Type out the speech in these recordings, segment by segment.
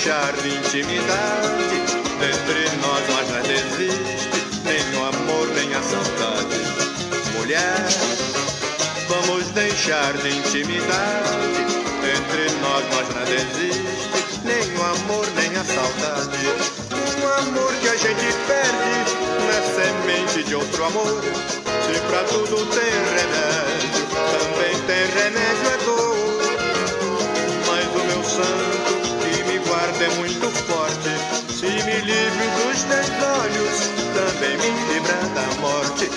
de intimidade entre nós, mas nada existe, nem o amor nem a saudade. Mulher, vamos deixar de intimidade entre nós, mas nada existe, nem o amor nem a saudade. Um amor que a gente perde na semente de outro amor. Se pra tudo tem remédio, também tem remédio a dor Se me livre dos teus olhos, também me livra da morte.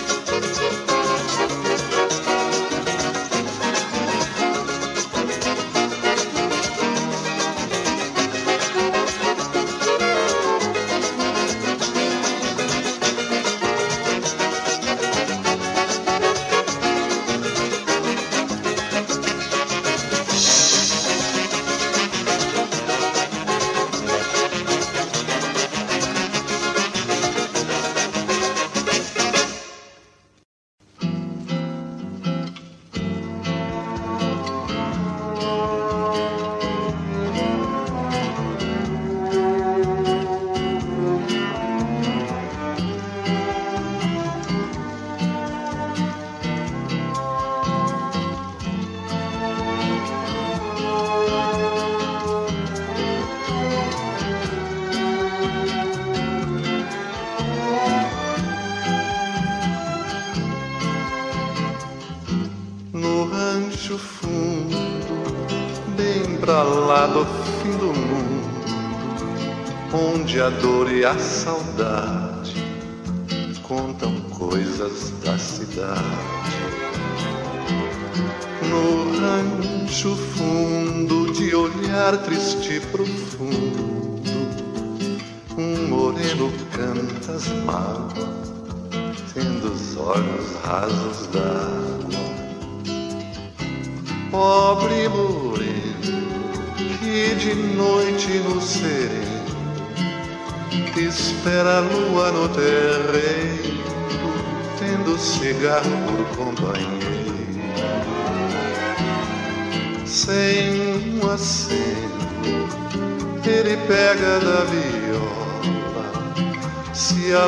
A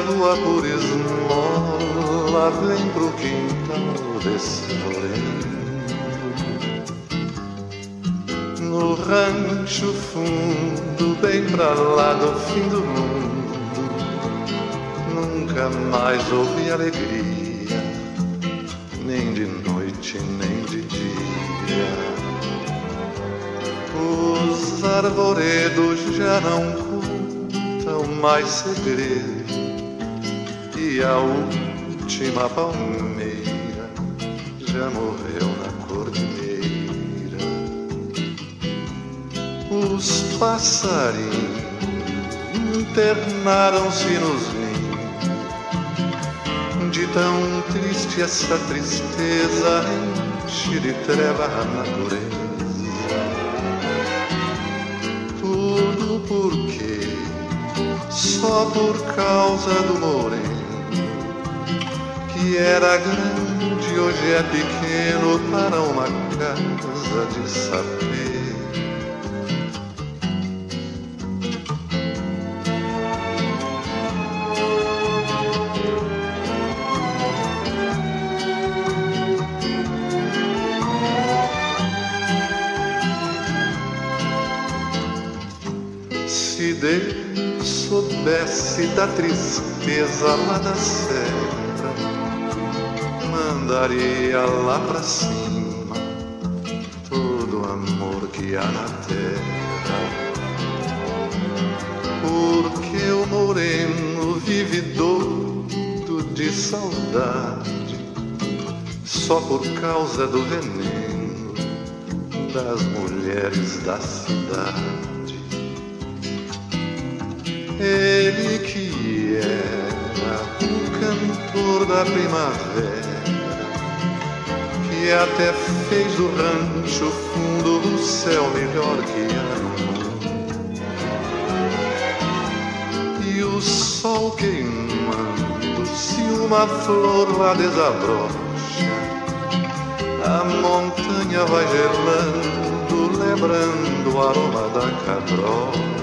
lua por esmola vem pro quintal moreno. no rancho fundo, bem pra lá do fim do mundo. Nunca mais houve alegria, nem de noite, nem de dia. Os arvoredos já não contam mais segredo, a última palmeira já morreu na cordilheira. Os passarinhos internaram-se nos ninhos. De tão triste essa tristeza enche de treva a natureza. Tudo porque só por causa do moreno era grande hoje é pequeno para uma casa de saber. Se Deus soubesse da tristeza lá da serra, mandaria lá pra cima todo o amor que há na terra. Porque o moreno vive doido de saudade só por causa do veneno das mulheres da cidade. Ele que era um cantor da primavera, até fez do rancho fundo do céu melhor que há. E o sol queimando, se uma flor lá desabrocha a montanha vai gelando, lembrando o aroma da cadrocha.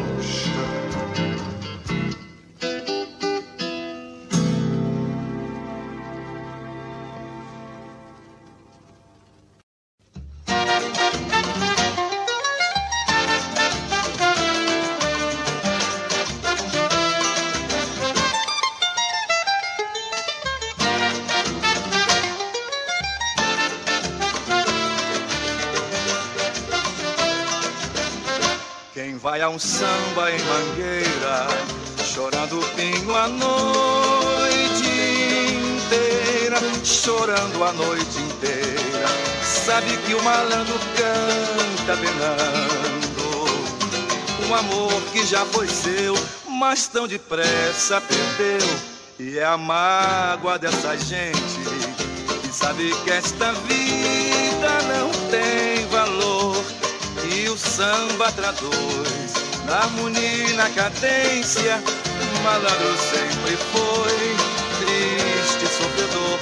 Que já foi seu, mas tão depressa perdeu. E é a mágoa dessa gente que sabe que esta vida não tem valor. E o samba traduz na harmonia na cadência, malandro sempre foi triste e sofredor.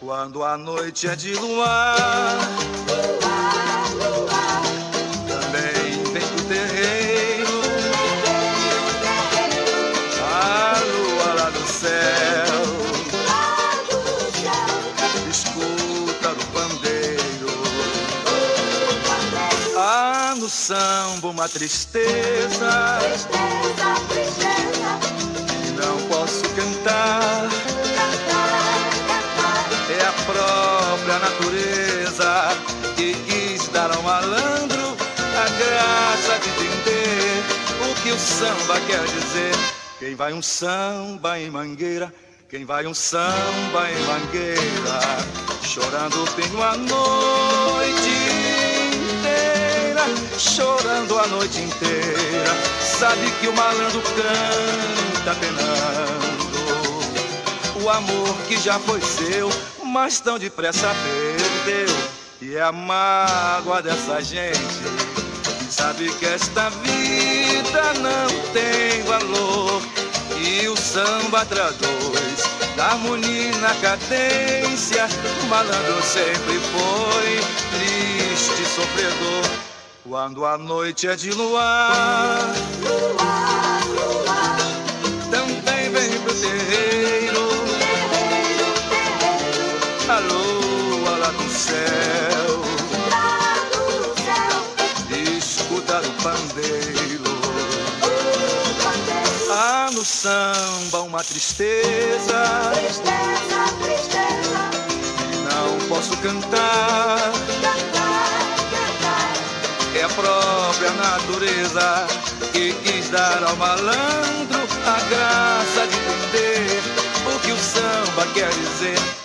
Quando a noite é de luar, uma tristeza, tristeza, tristeza, não posso cantar. cantar, cantar. É a própria natureza que quis dar ao malandro a graça de entender o que o samba quer dizer. Quem vai um samba em mangueira, quem vai um samba em mangueira, chorando tem a noite chorando a noite inteira. Sabe que o malandro canta penando o amor que já foi seu, mas tão depressa perdeu. E é a mágoa dessa gente sabe que esta vida não tem valor. E o samba traduz da harmonia na cadência. O malandro sempre foi triste sofredor. Quando a noite é de luar, Luar, luar, também vem pro terreiro. terreiro, terreiro, A lua lá no céu, lá do céu, escutar o pandeiro. o pandeiro. Há no samba uma tristeza Tristeza, tristeza, que não posso cantar, própria natureza que quis dar ao malandro a graça de entender o que o samba quer dizer.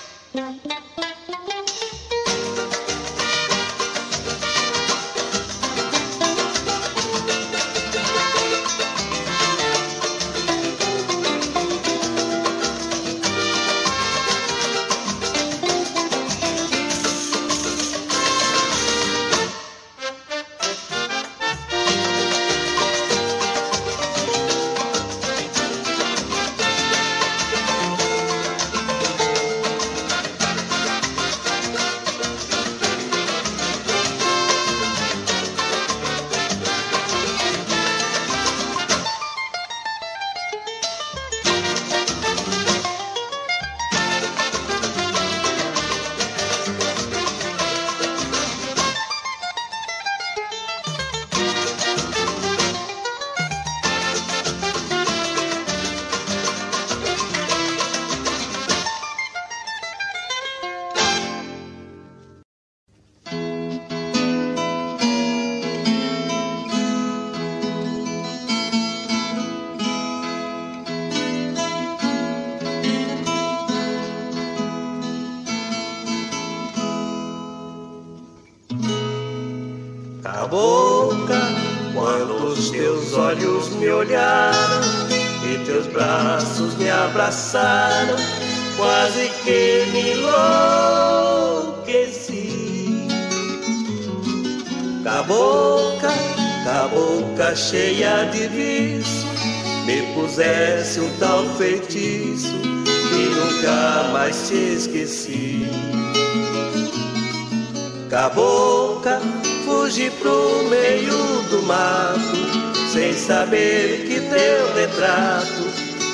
Sem saber que teu retrato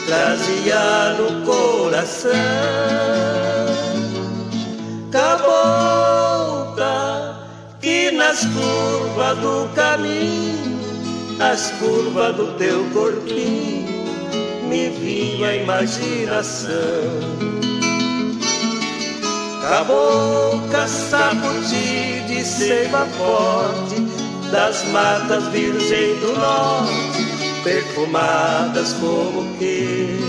trazia no coração. Cabocla, que nas curvas do caminho, as curvas do teu corpinho, me vinha a imaginação. Cabocla, sacudir de seiva forte das matas virgem do norte, perfumadas como que.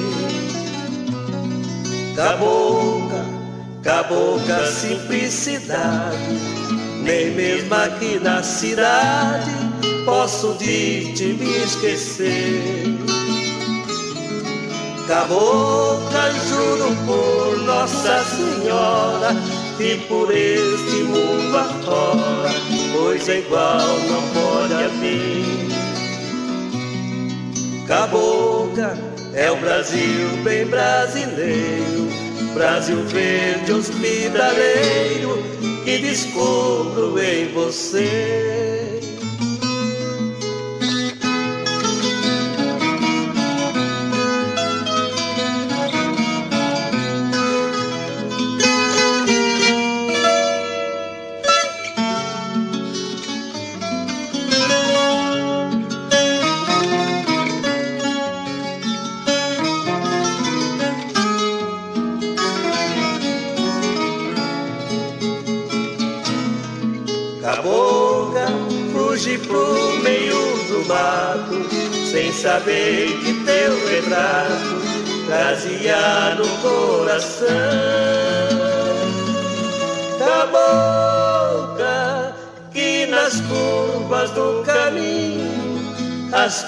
Cabocla, cabocla, simplicidade, nem mesmo aqui na cidade posso de te me esquecer. Cabocla, juro por Nossa Senhora e por este mundo afora, é igual não pode haver. Cabocla é o Brasil bem brasileiro, Brasil verde hospitaleiro que descubro em você.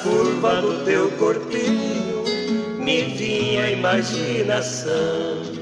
As curvas do teu corpinho, me vinha a imaginação.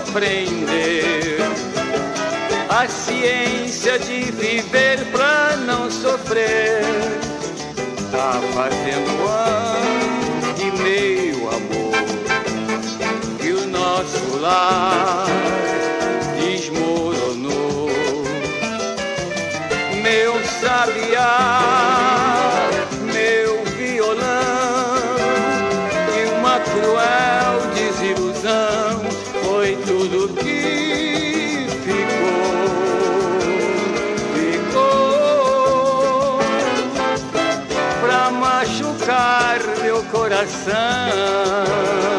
Aprender a ciência de viver pra não sofrer. Tá fazendo ano e meu amor, e o nosso lar desmoronou. Meu sabiá, coração.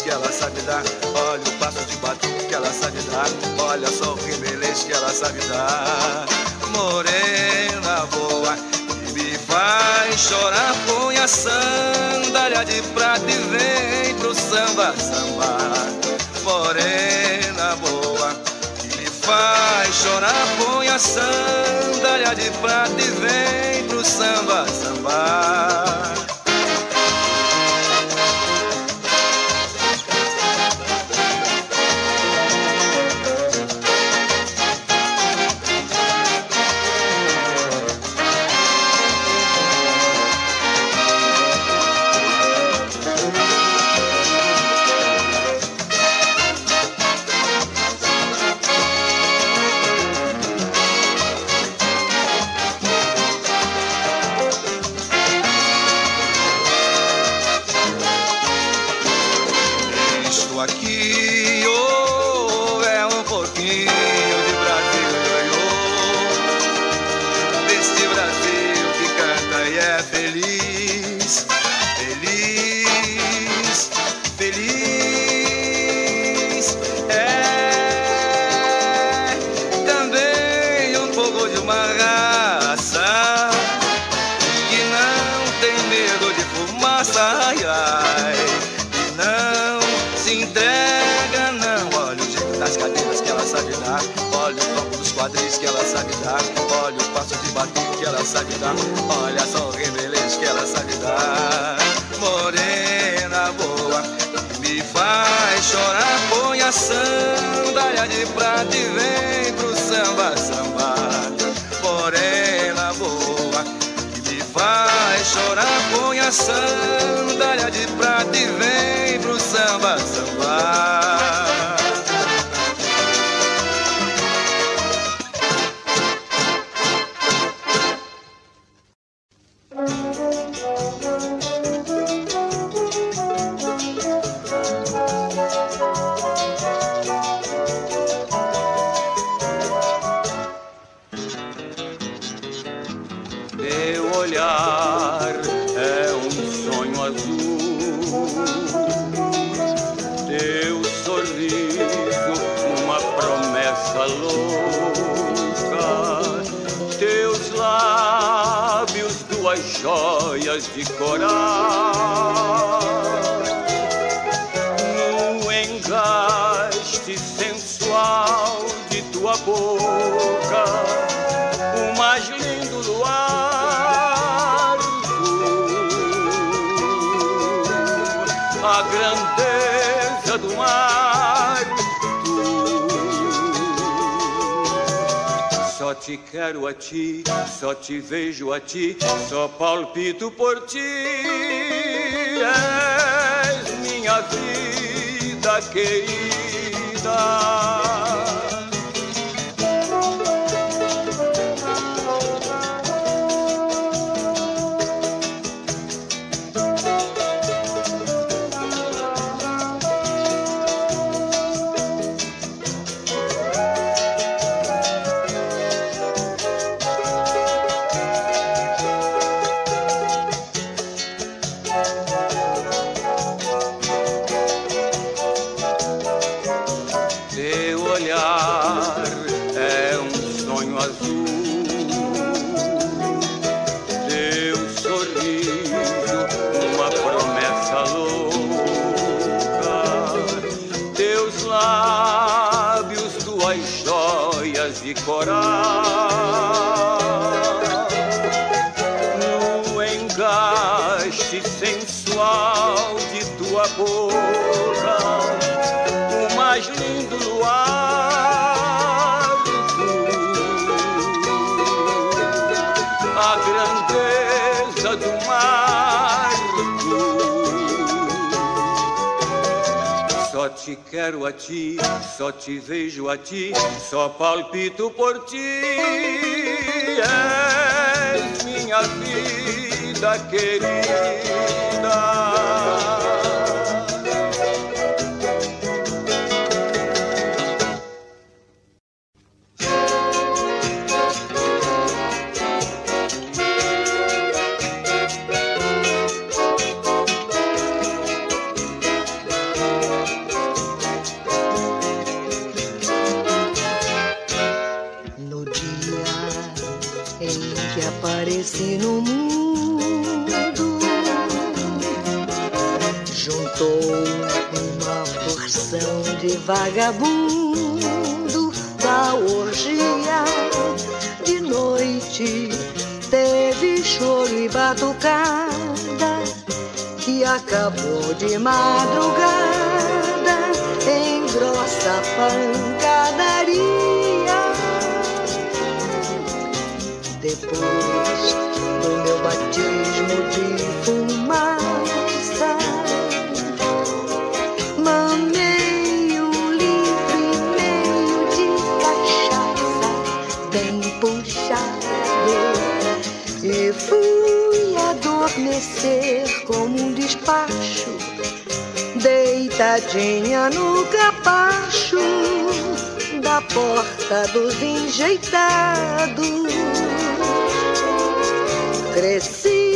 Que ela sabe dar, olha o passo de batuque que ela sabe dar, olha só o rebelete que ela sabe dar. Morena boa, que me faz chorar, põe a sandália de prata e vem pro samba, samba. Morena boa, que me faz chorar, põe a sandália de prata e vem pro samba, samba. Que ela sabe dar, olha o topo dos quadris que ela sabe dar, olha o passo de batuque que ela sabe dar, olha só o rebelete que ela sabe dar. Morena boa, me faz chorar, põe a sandália de prata e vem pro samba. Chorar, põe a sandália de prata e vem pro samba, samba. Te quero a ti, só te vejo a ti, só palpito por ti. És minha vida querida. Quero a ti, só te vejo a ti, só palpito por ti. És minha vida querida. Juntou uma porção de vagabundo da orgia de noite. Teve choro e batucada que acabou de madrugada em grossa pancadaria. Depois do meu batismo de adormecer como um despacho, deitadinha no capacho da porta dos enjeitados. Cresci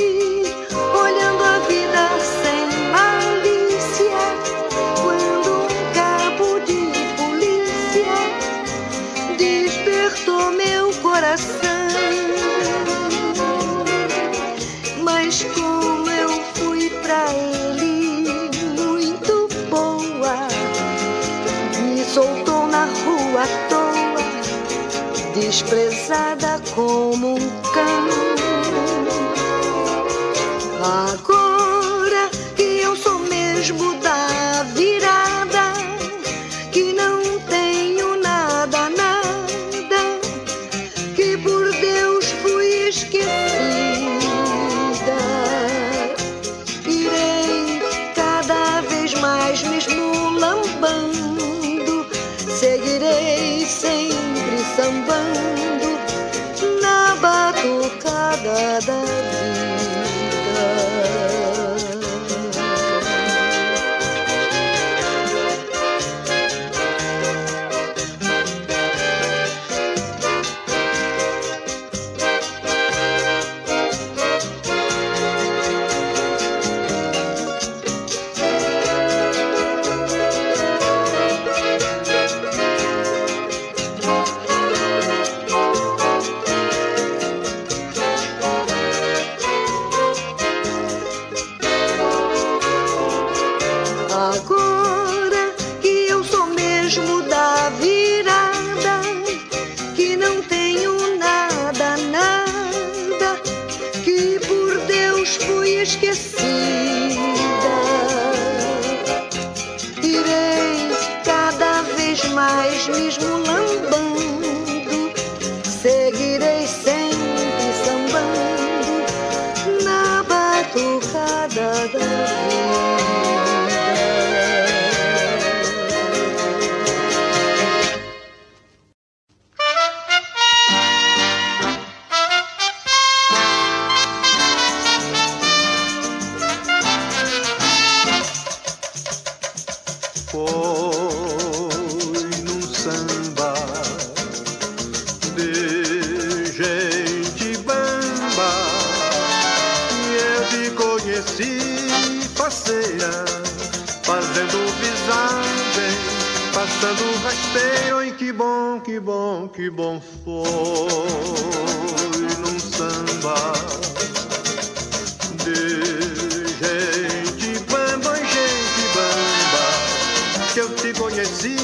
conheci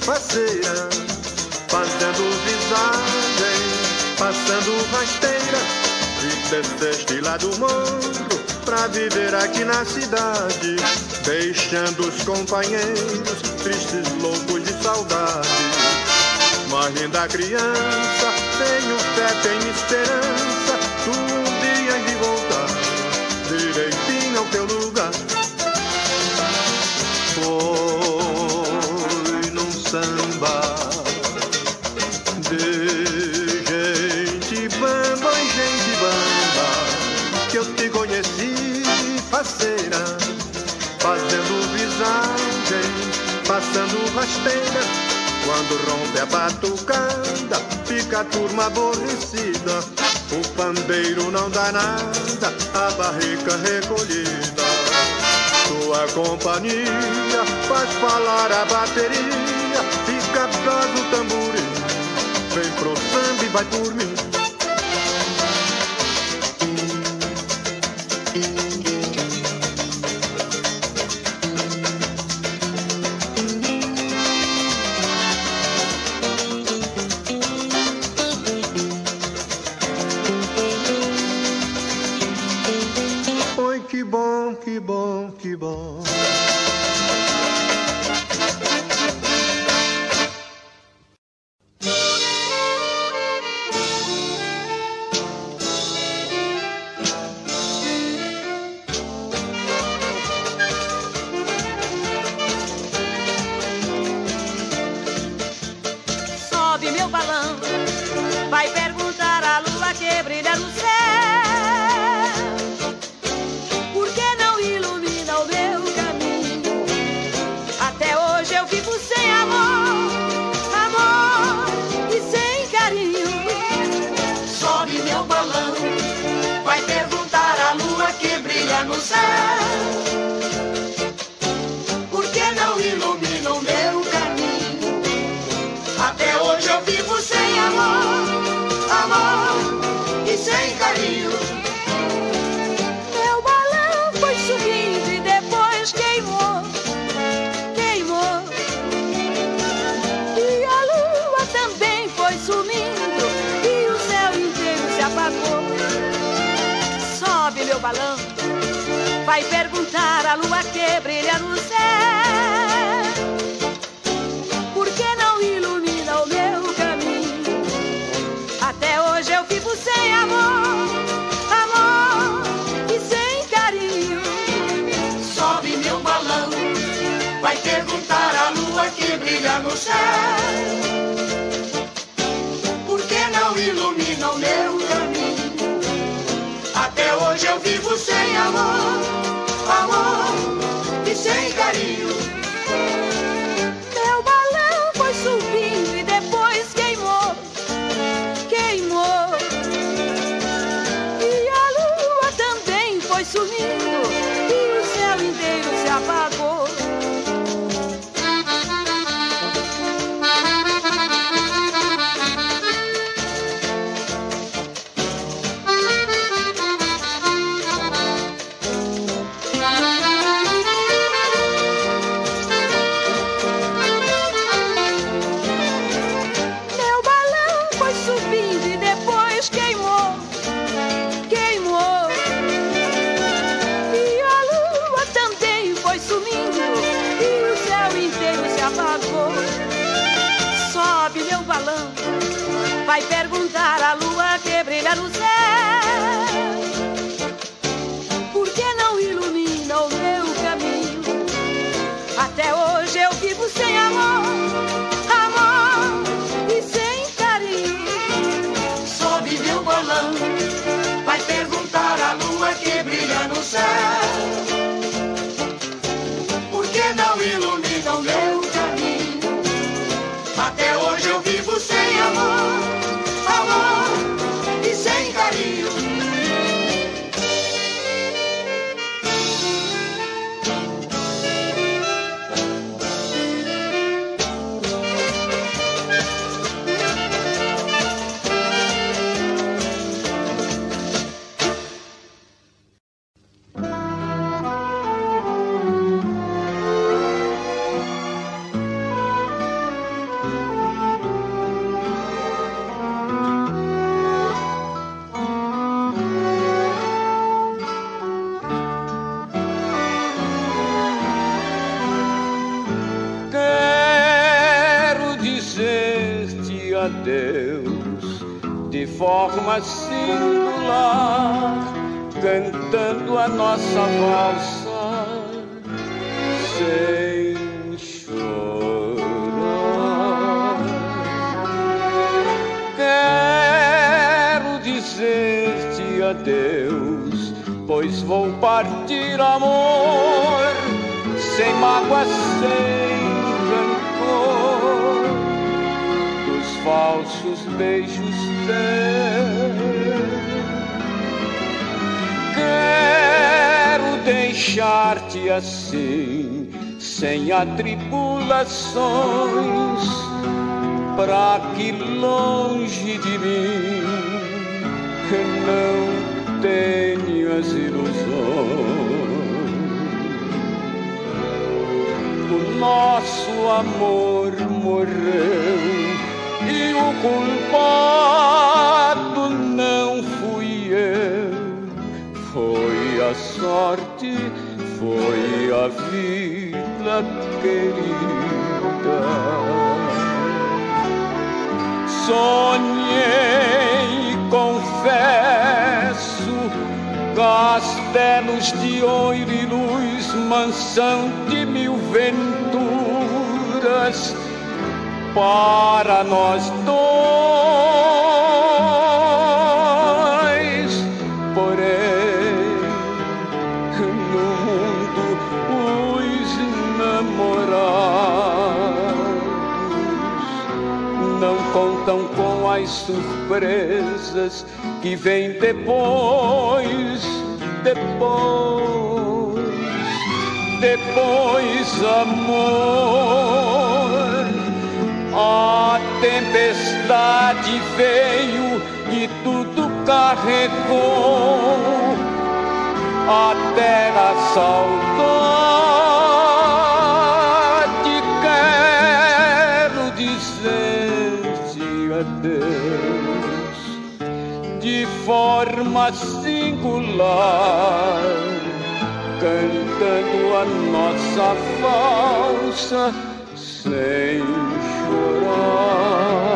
faceira, fazendo visagem, passando rasteira. E desceste lá do morro pra viver aqui na cidade, deixando os companheiros tristes, loucos de saudade. Mas linda criança, tenho fé, tenho esperança, tu um dia de voltar direitinho ao teu lugar. Oh. virgem passando rasteira. Quando rompe a batucada, fica a turma aborrecida. O pandeiro não dá nada, a barrica recolhida. Sua companhia faz falar a bateria, fica atrás do tamborim. Vem pro samba e vai dormir. Assim, sem atribulações, para que longe de mim não tenhas ilusões. O nosso amor morreu e o culpado não fui eu, foi a sorte, foi a vida querida. Sonhei, confesso, castelos de ouro e luz, mansão de mil venturas para nós dois. As surpresas que vêm depois, depois, depois, amor. A tempestade veio e tudo carregou. A terra saudade forma singular, cantando a nossa valsa sem Brasil,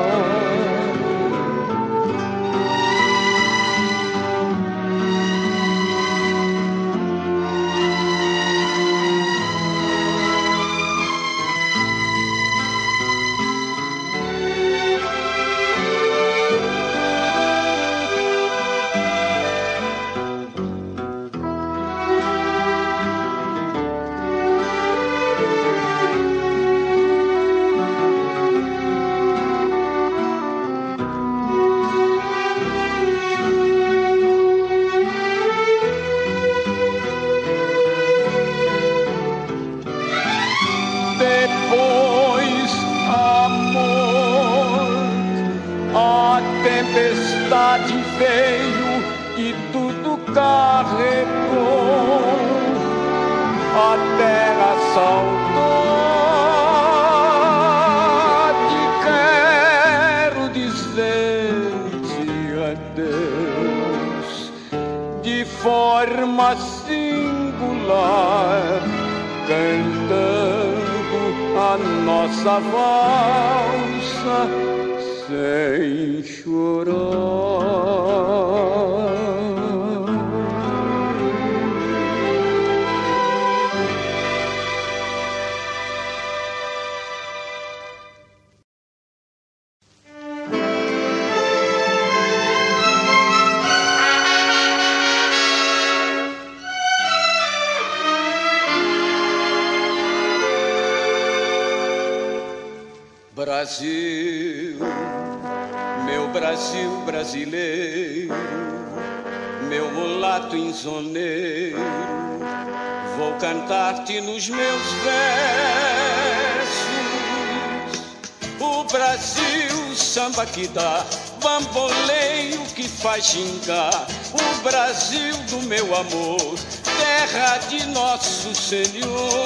que dá, bamboleio que faz gingar. O Brasil do meu amor, terra de nosso Senhor.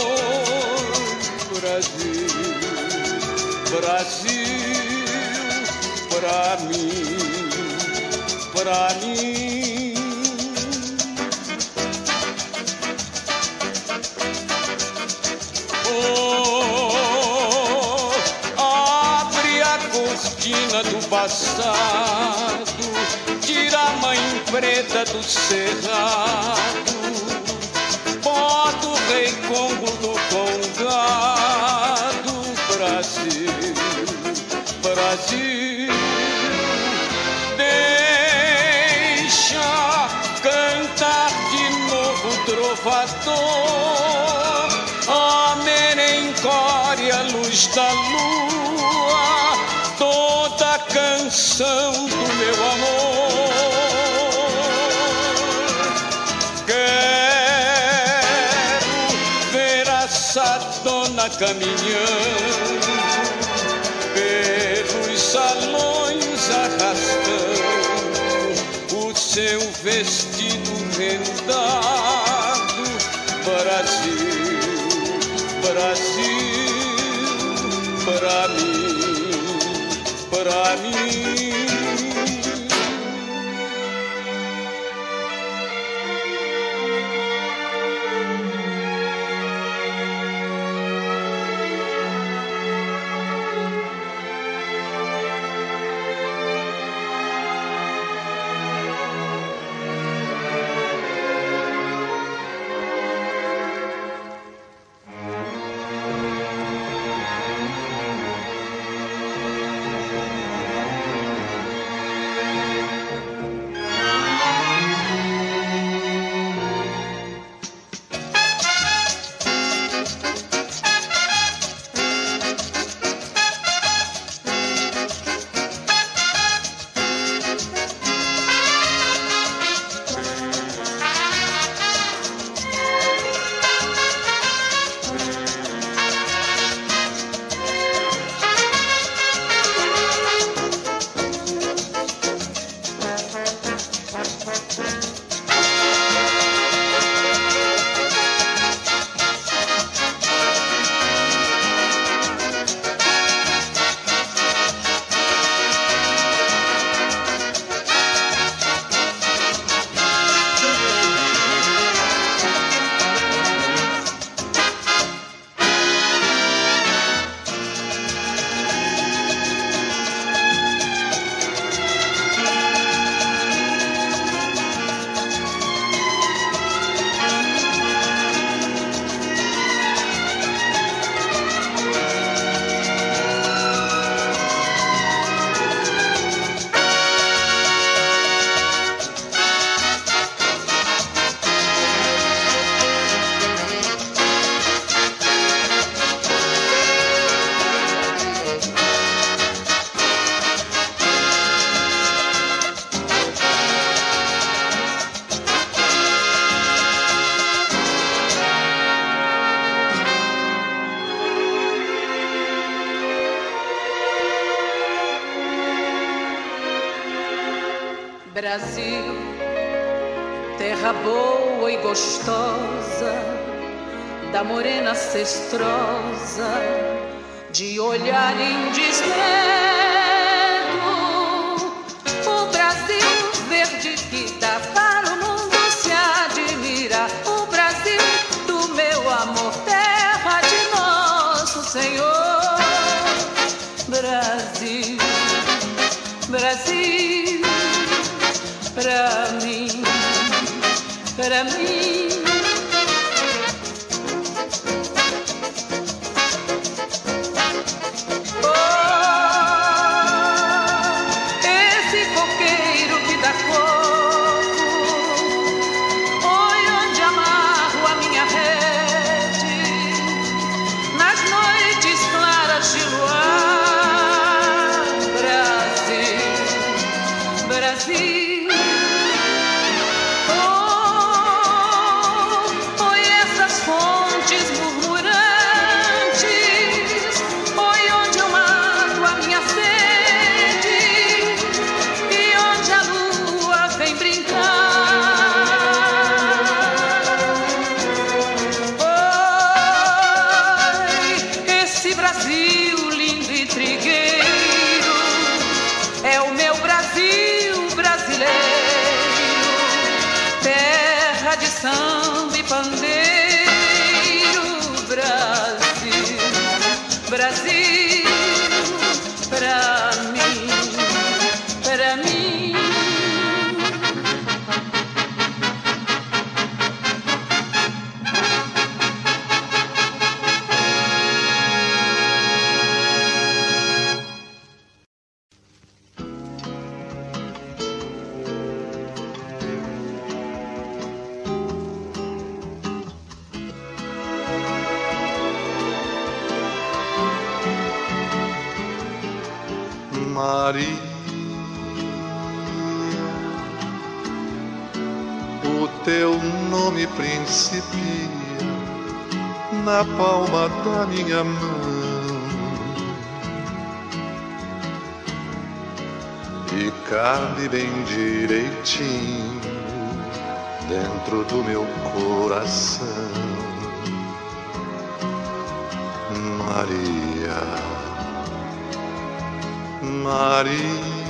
passado, tira a mãe preta do cerrado. Caminhando pelos salões arrastando o seu vestido rendado. Brasil, Brasil, para mim, para mim. song. Bem direitinho dentro do meu coração. Maria, Maria.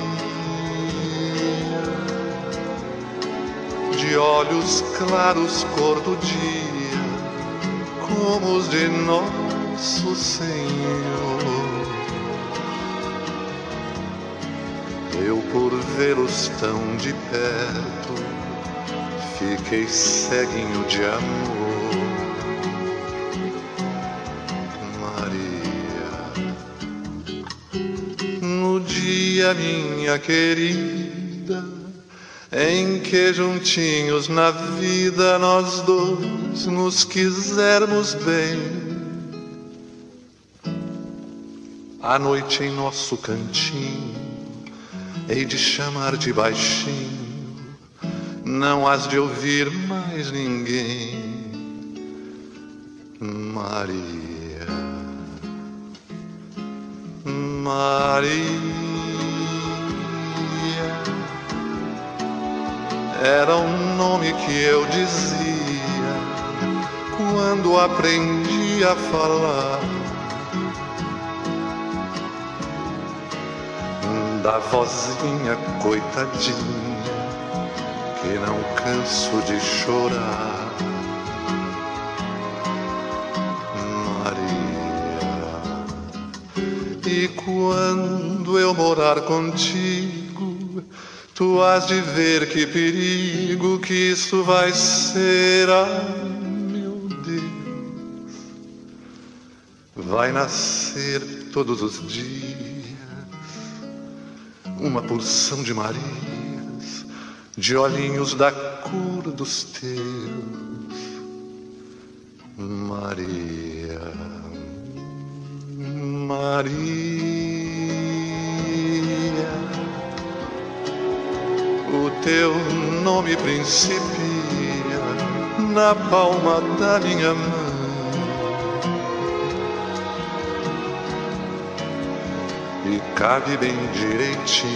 de olhos claros cor do dia, como os de nosso Senhor. Por vê-los tão de perto, fiquei ceguinho de amor. Maria, no dia minha querida em que juntinhos na vida nós dois nos quisermos bem. À noite em nosso cantinho, hei de chamar de baixinho, não has de ouvir mais ninguém. Maria, Maria. era um nome que eu dizia quando aprendi a falar. Da vozinha coitadinha que não canso de chorar. Maria, e quando eu morar contigo Tu has de ver que perigo que isso vai ser, ah, meu Deus. Vai nascer todos os dias uma porção de Marias, de olhinhos da cor dos teus. Maria, Maria. o teu nome principia na palma da minha mão. E cabe bem direitinho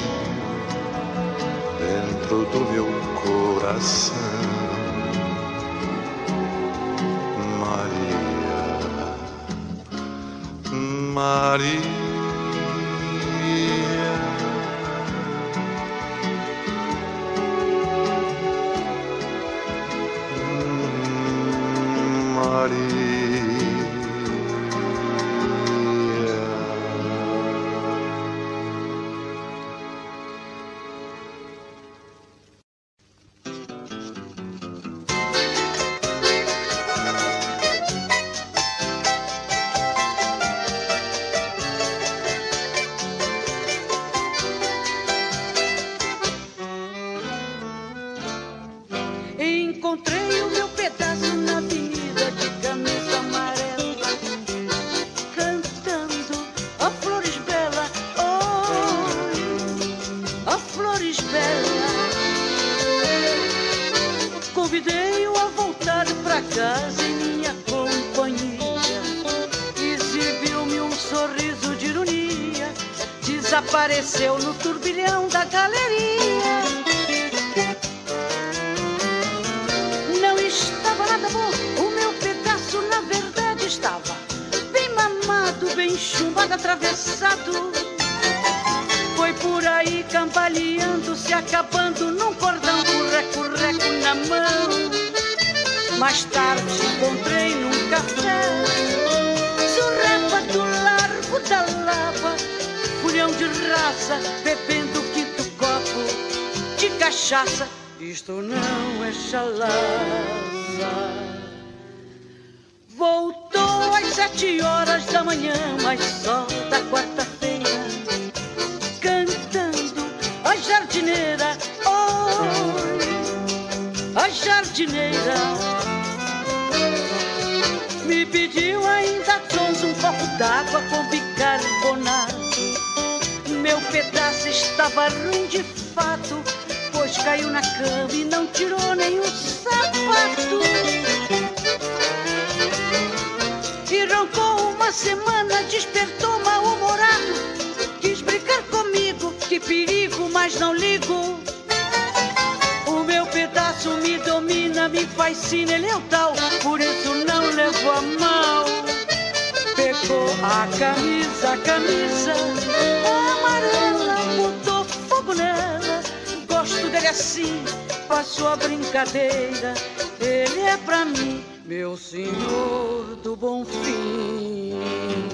dentro do meu coração. Maria, Maria. Estava ruim de fato, pois caiu na cama e não tirou nenhum sapato. E roncou uma semana, despertou mal-humorado. Quis brincar comigo, que perigo, mas não ligo. O meu pedaço me domina, me fascina, ele é o tal, por isso não levo a mal. Pegou a camisa, a camisa assim, passou a brincadeira. Ele é pra mim, meu senhor do bom fim.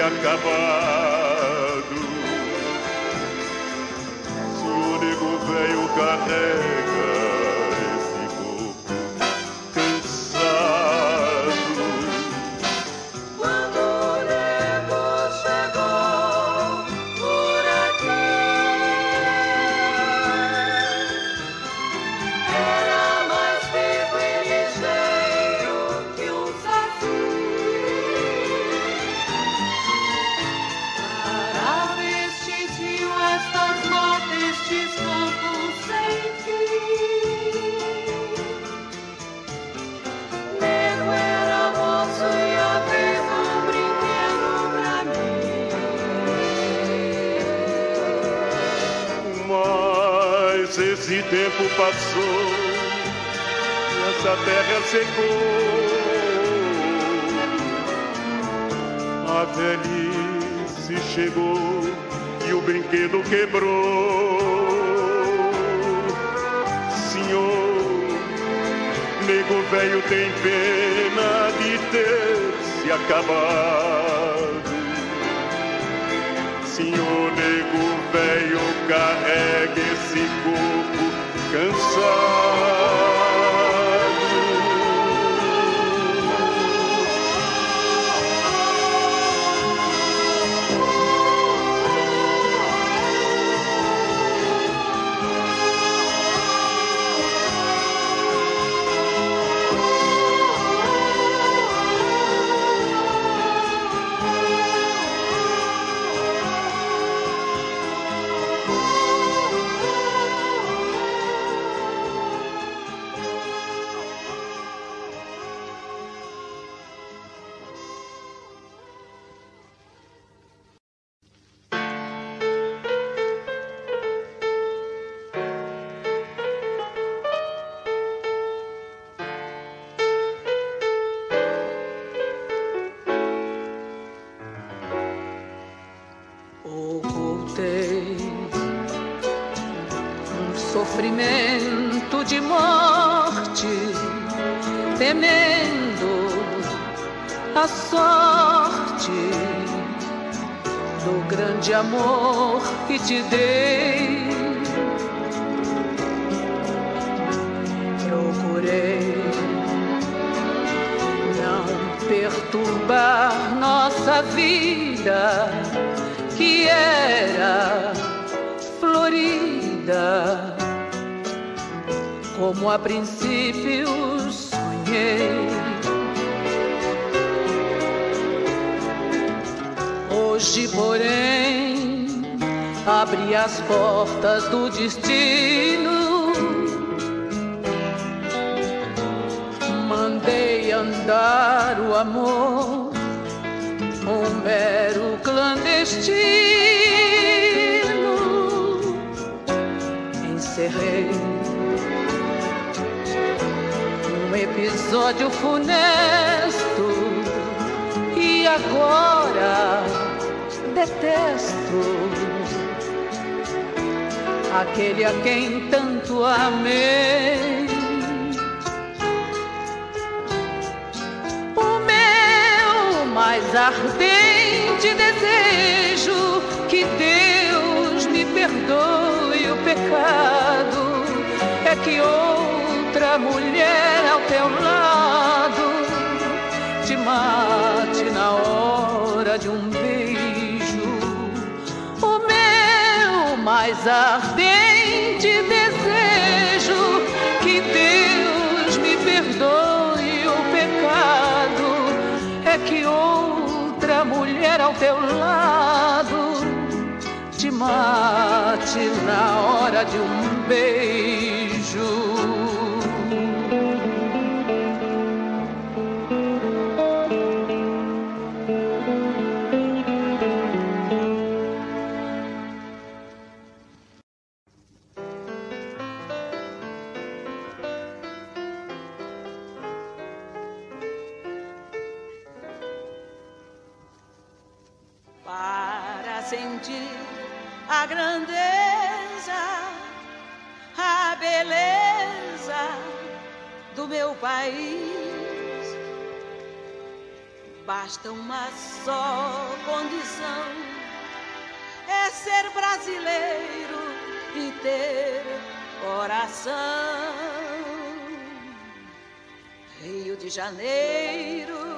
acabado. Se o único veio carrega. Acabado. Senhor, nego velho, carrega esse corpo te dei. Portas aquele a quem tanto amei. O meu mais ardente desejo que Deus me perdoe o pecado é que outra mulher ao teu lado te mate na hora de um mais ardente teu lado te mate na hora de um beijo. Basta uma só condição: é ser brasileiro e ter coração. Rio de Janeiro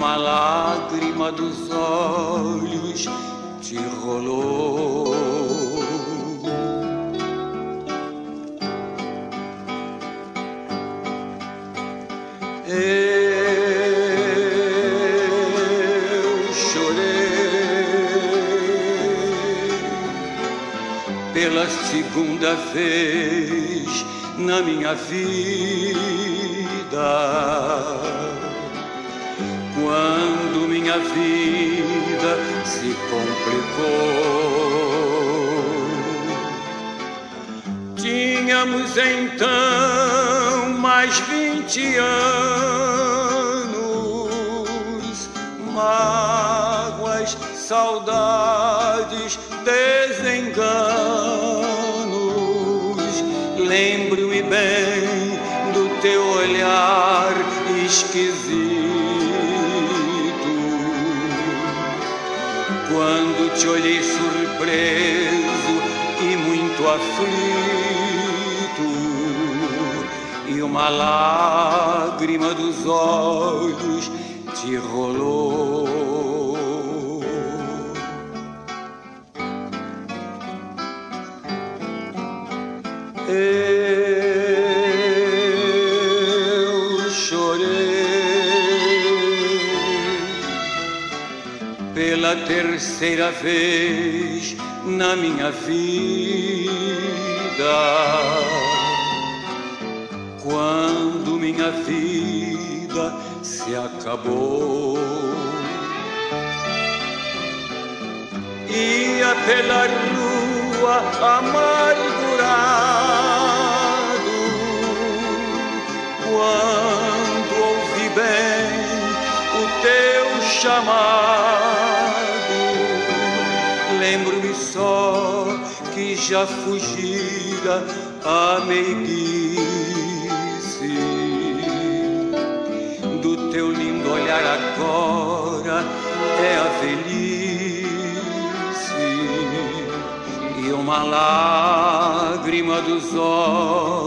uma lágrima dos olhos te rolou. segunda vez na minha vida. Quando minha vida se complicou, tínhamos então mais vinte anos, mágoas, saudades, desenganos lembro-me bem do teu olhar esquisito. Olhei surpreso e muito aflito, e uma lágrima dos olhos te rolou. Terceira vez na minha vida. Quando minha vida se acabou. Ia pela rua amargurado quando ouvi bem o teu chamado. Só que já fugira a meiguice. Do teu lindo olhar agora é a velhice. E uma lágrima dos olhos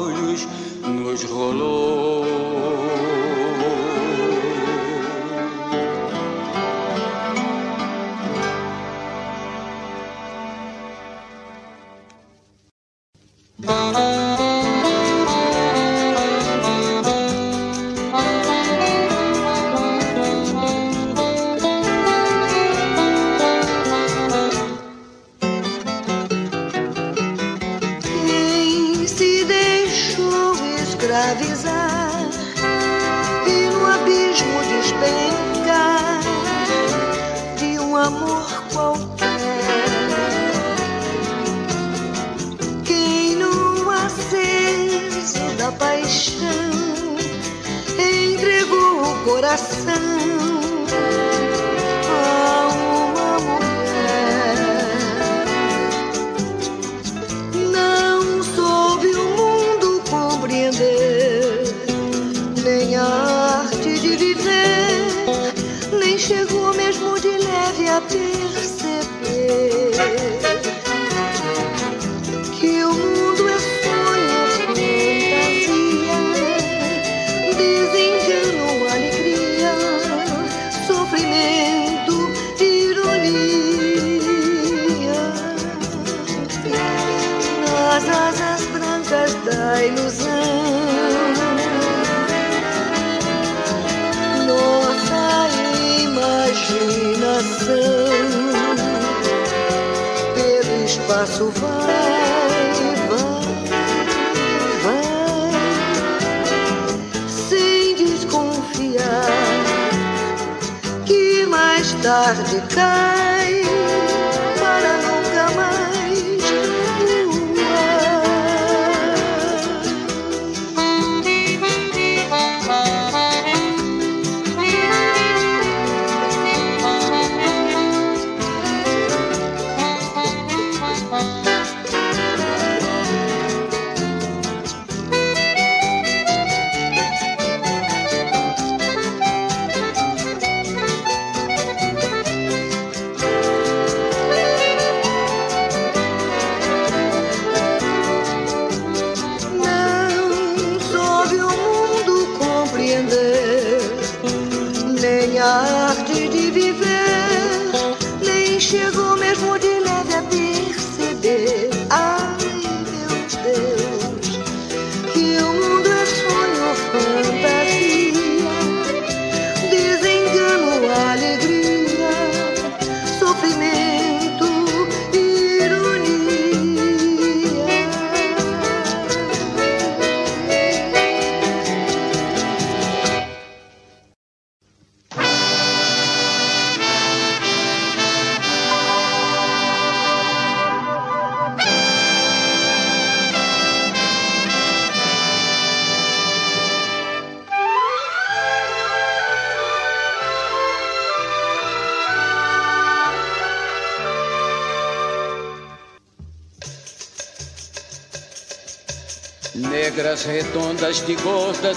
nossa imaginação. espaço vai, vai, vai, sem desconfiar que mais tarde cai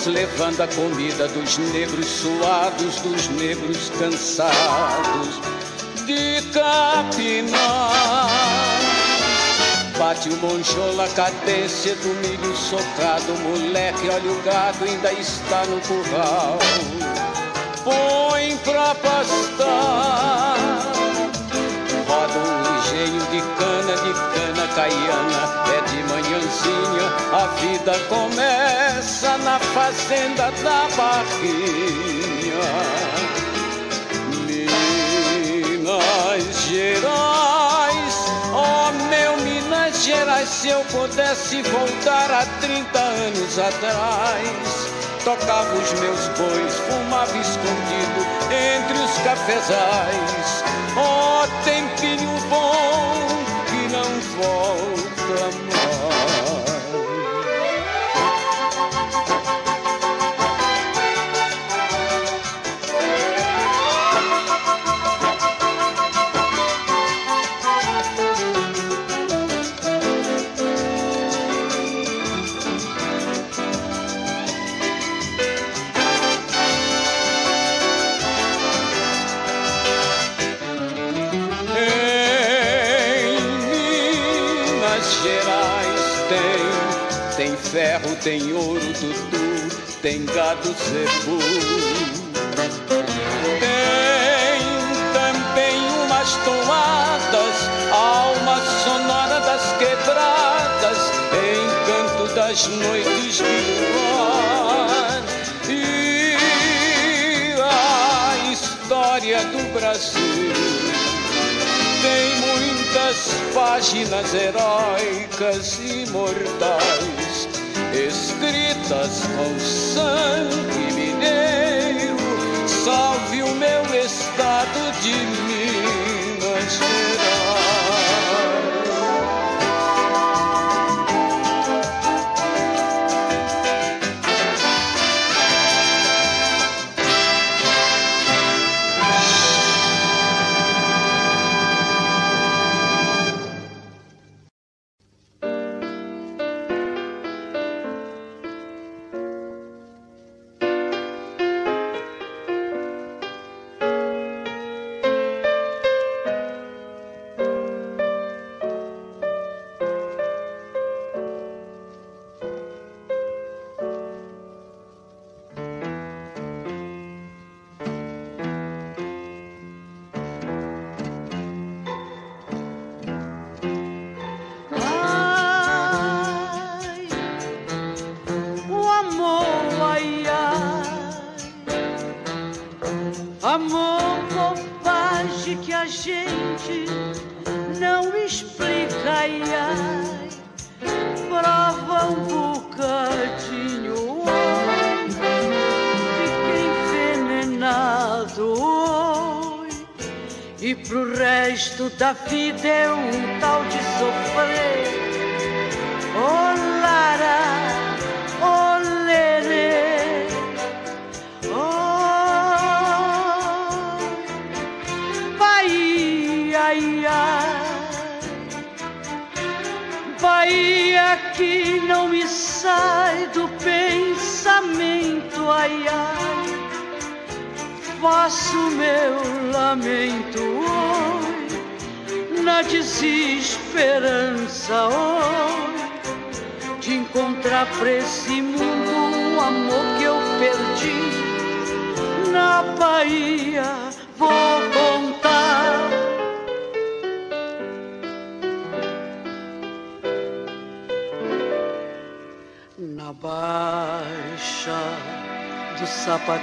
levando a comida dos negros suados, dos negros cansados de capinar. Bate o monjola, a cadência do milho socado, moleque, olha o gado, ainda está no curral. Põe pra pastar engenho de cana, de cana caiana. É de manhãzinha, a vida começa na fazenda da barrinha. Minas Gerais, oh meu Minas Gerais, se eu pudesse voltar a 30 anos atrás. Tocava os meus bois, fumava escondido entre os cafezais. Oh, tempinho tem ouro, tudo, tem gado zebu. Tem também umas toadas, alma sonora das quebradas, encanto das noites de luar. E a história do Brasil tem muitas páginas heróicas e mortais, escritas com sangue mineiro. Salve o meu estado de Minas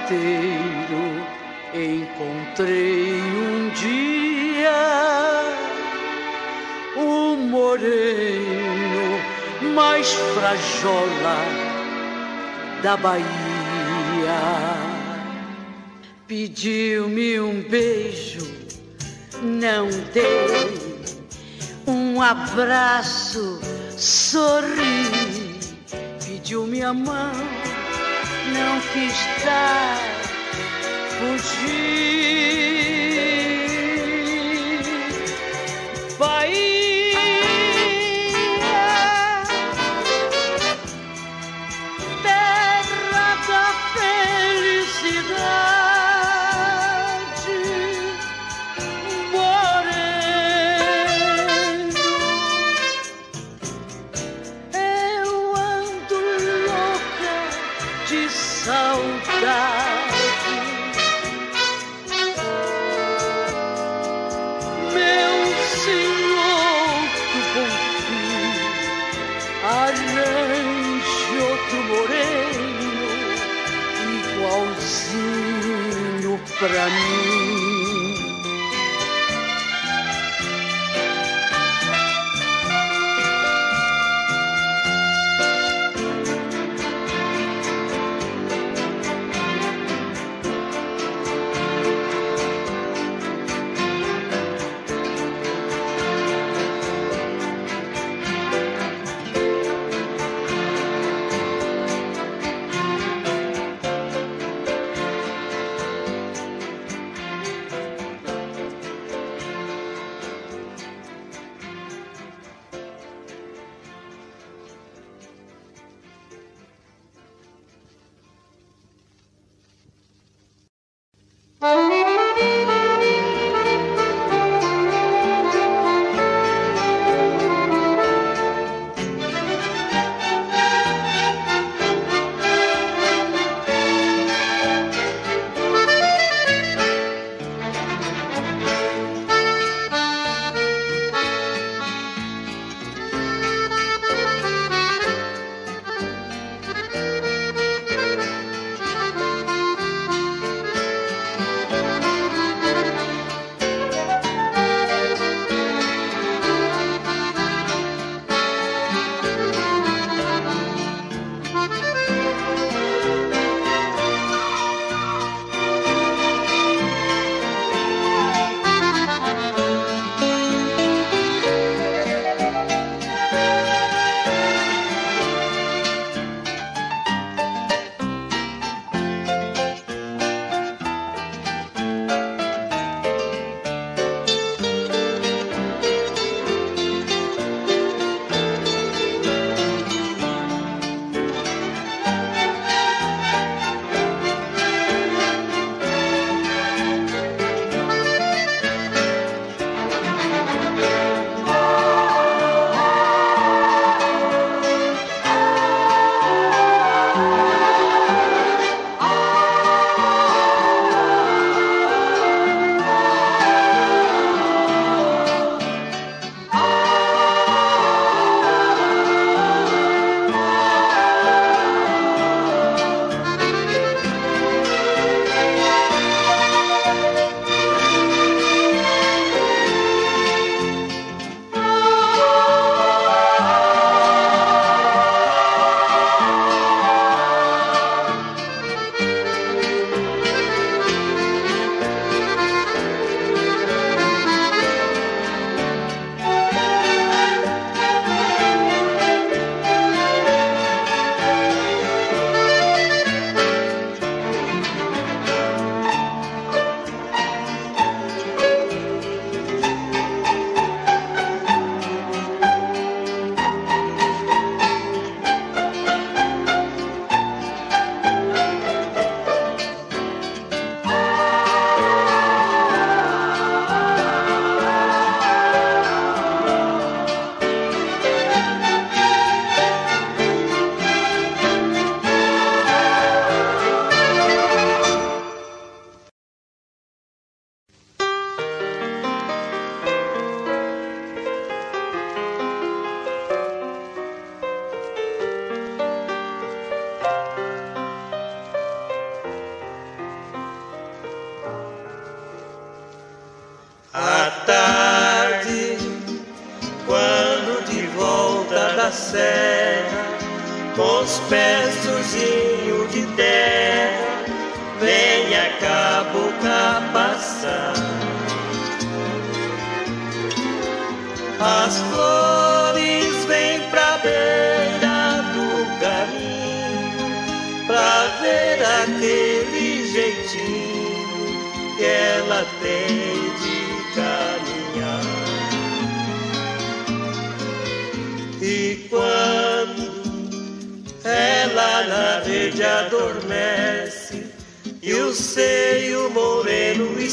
inteiro encontrei um dia o um moreno mais frajola da Bahia. Pediu-me um beijo, não dei. Um abraço, sorri. Pediu minha mão não quis dar, fugir. País. para mí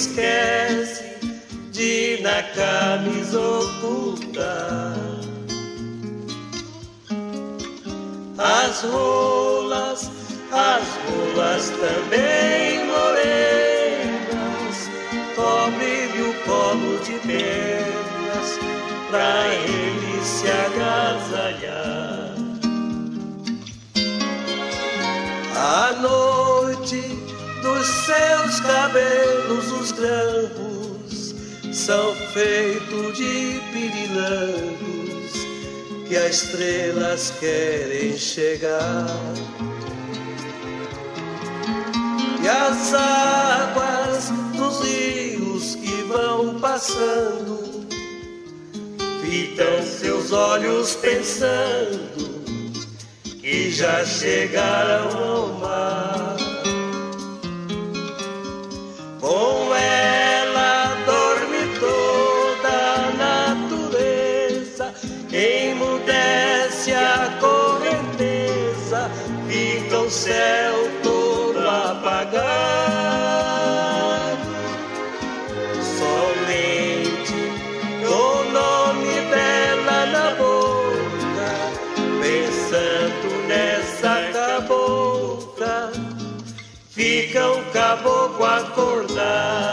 moreno são feitos de pirilangos que as estrelas querem chegar. E as águas dos rios que vão passando fitam seus olhos pensando que já chegaram ao mar. Céu todo apagado. Somente o nome dela na boca, pensando nessa cabocla, fica o caboclo acordar.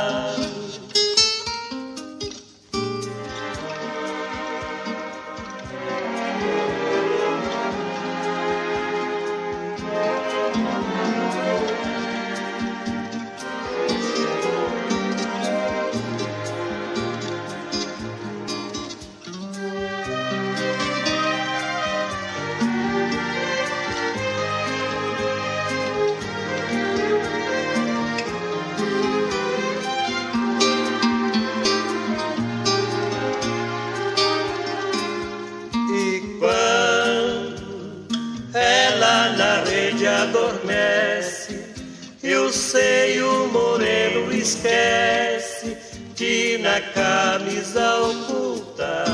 Esquece de na camisa ocultar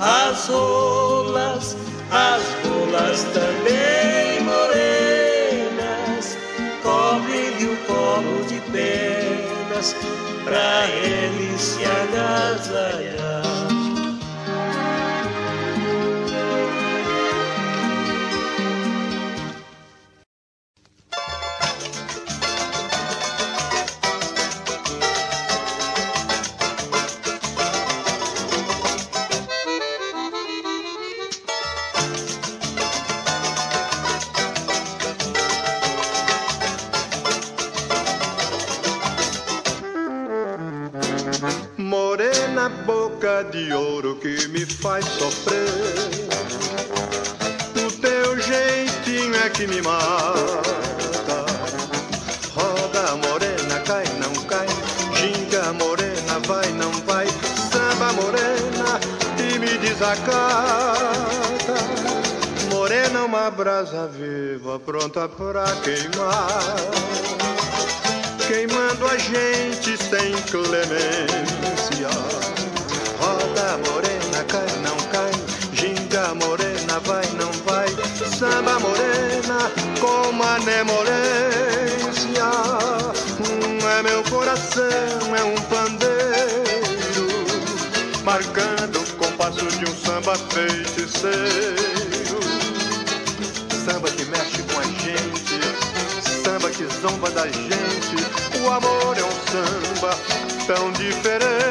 as rolas, as rolas também morenas, cobre-lhe o colo de penas pra ele se agasalhar. Boca de ouro que me faz sofrer. O teu jeitinho é que me mata. Roda morena, cai, não cai. Ginga morena, vai, não vai. Samba morena e me desacata. Morena, uma brasa viva, pronta pra queimar queimando a gente sem clemência. Vai, não vai. Samba morena, com mané morência. Hum, é meu coração, é um pandeiro. Marcando o compasso de um samba feiticeiro. Samba que mexe com a gente samba que zomba da gente. O amor é um samba tão diferente.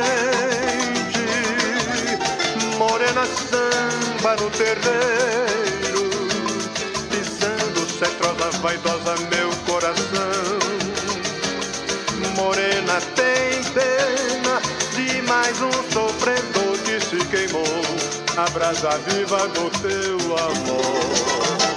No terreiro, pisando cetrosa vaidosa meu coração. Morena tem pena de mais um sofredor que se queimou a brasa viva do teu amor.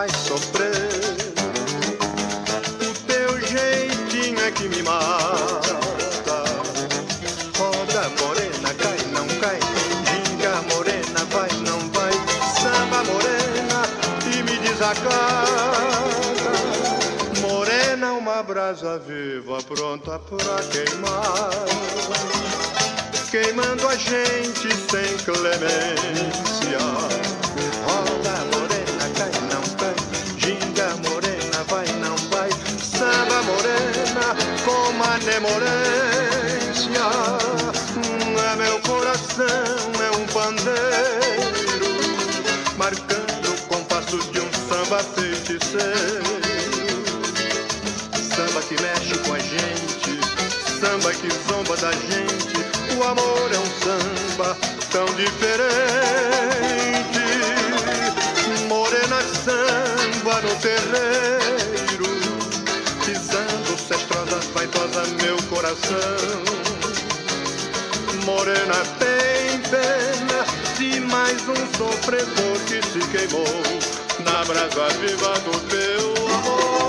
Faz sofrer. O teu jeitinho é que me mata. Roda morena, cai, não cai. Ginga morena, vai, não vai. Samba morena e me desacata. Morena, uma brasa viva pronta pra queimar. Queimando a gente sem clemência coração. Morena tem pena de mais um sofredor que se queimou na brasa viva do teu amor.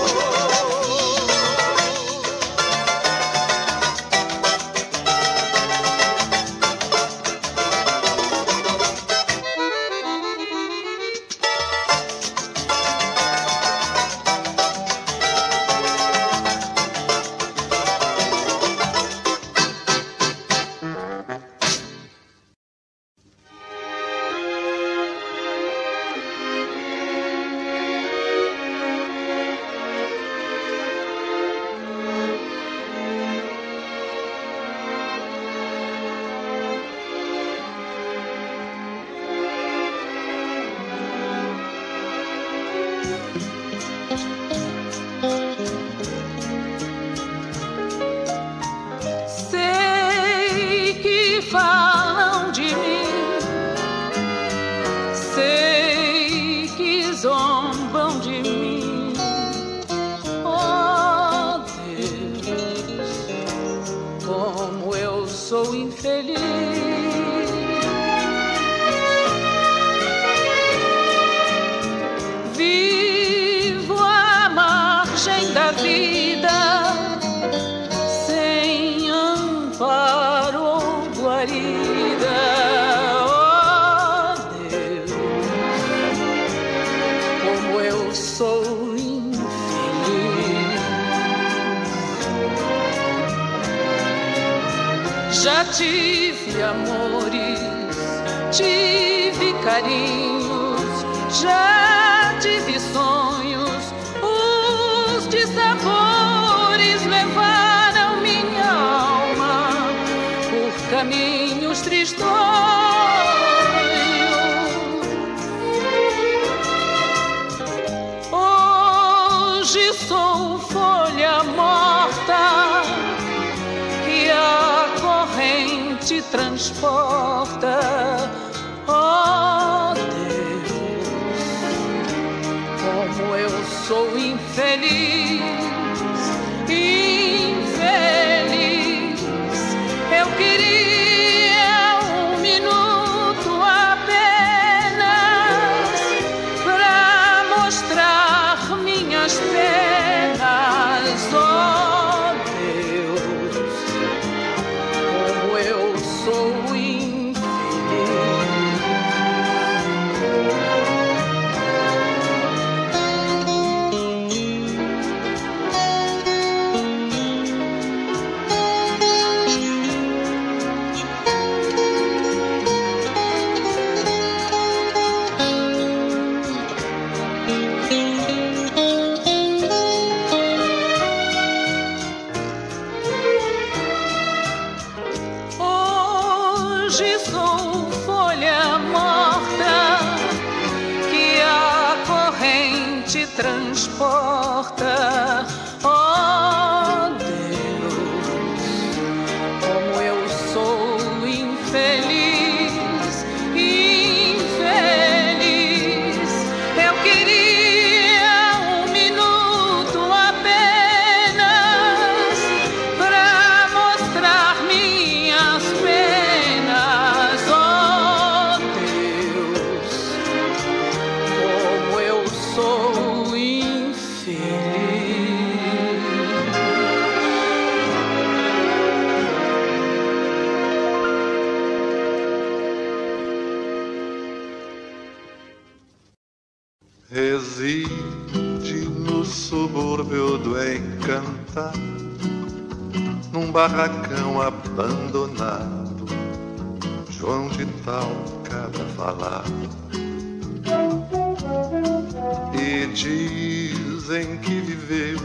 Dizem que viveu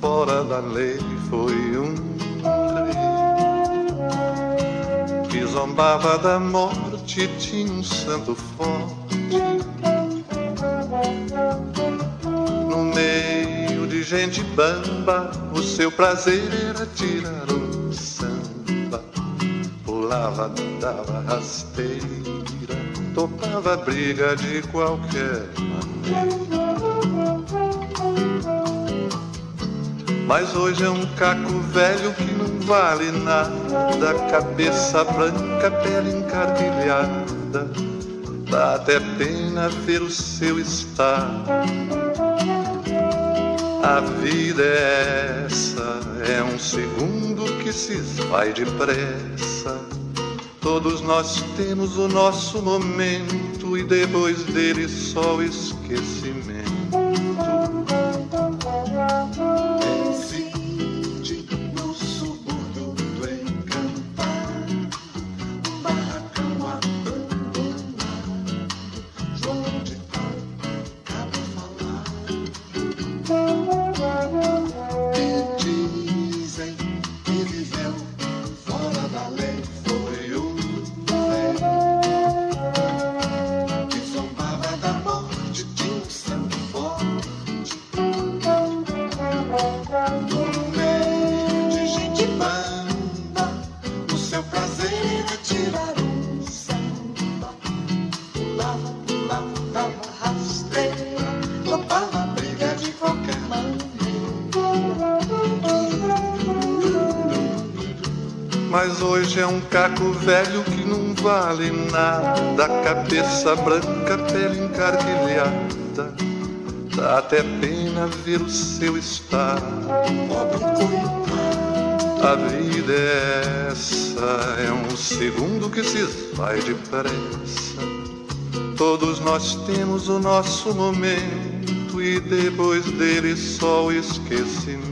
fora da lei, foi um rei que zombava da morte, tinha um santo forte gente bamba, o seu prazer era tirar um samba. Pulava, dava rasteira, topava briga de qualquer maneira. Mas hoje é um caco velho que não vale nada, cabeça branca, pele encardilhada. Dá até pena ver o seu estado a vida é essa, é um segundo que se vai depressa. Todos nós temos o nosso momento e depois dele só o esquecimento. Nada, cabeça branca, pele encarquilhada. Dá até pena ver o seu estado. A vida é essa, é um segundo que se vai depressa. Todos nós temos o nosso momento e depois dele só o esquecimento.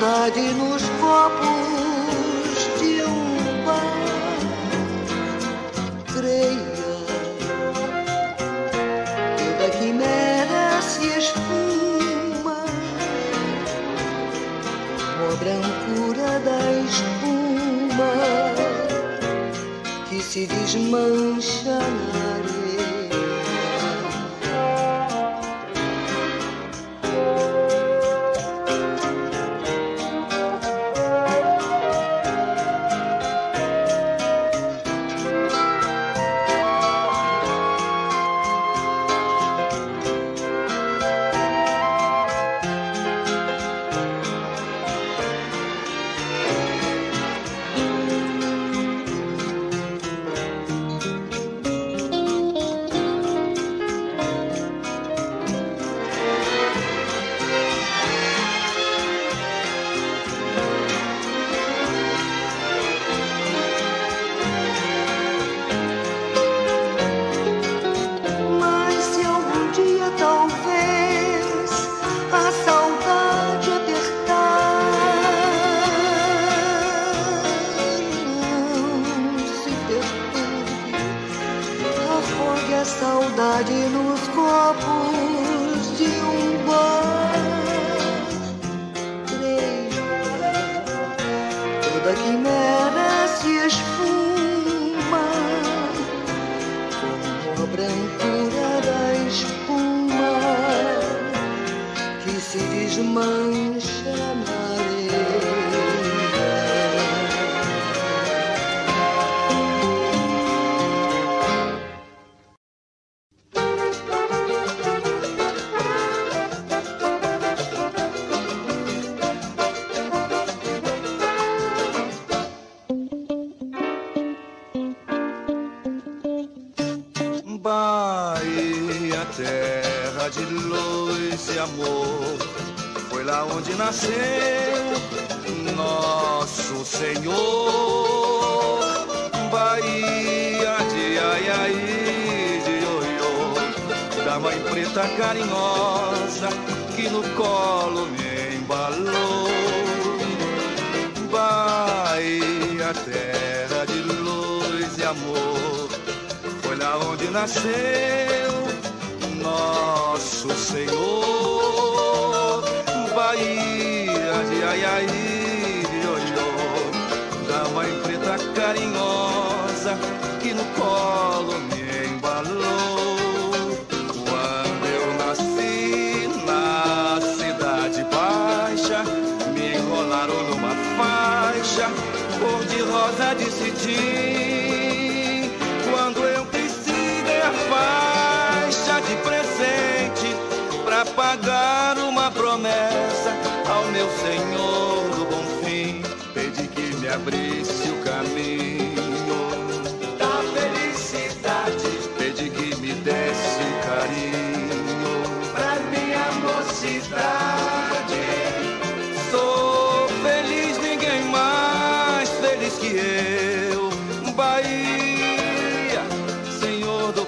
saudade nos copos de um bar. Creia, toda quimera se espuma, com a brancura da espuma que se desmancha na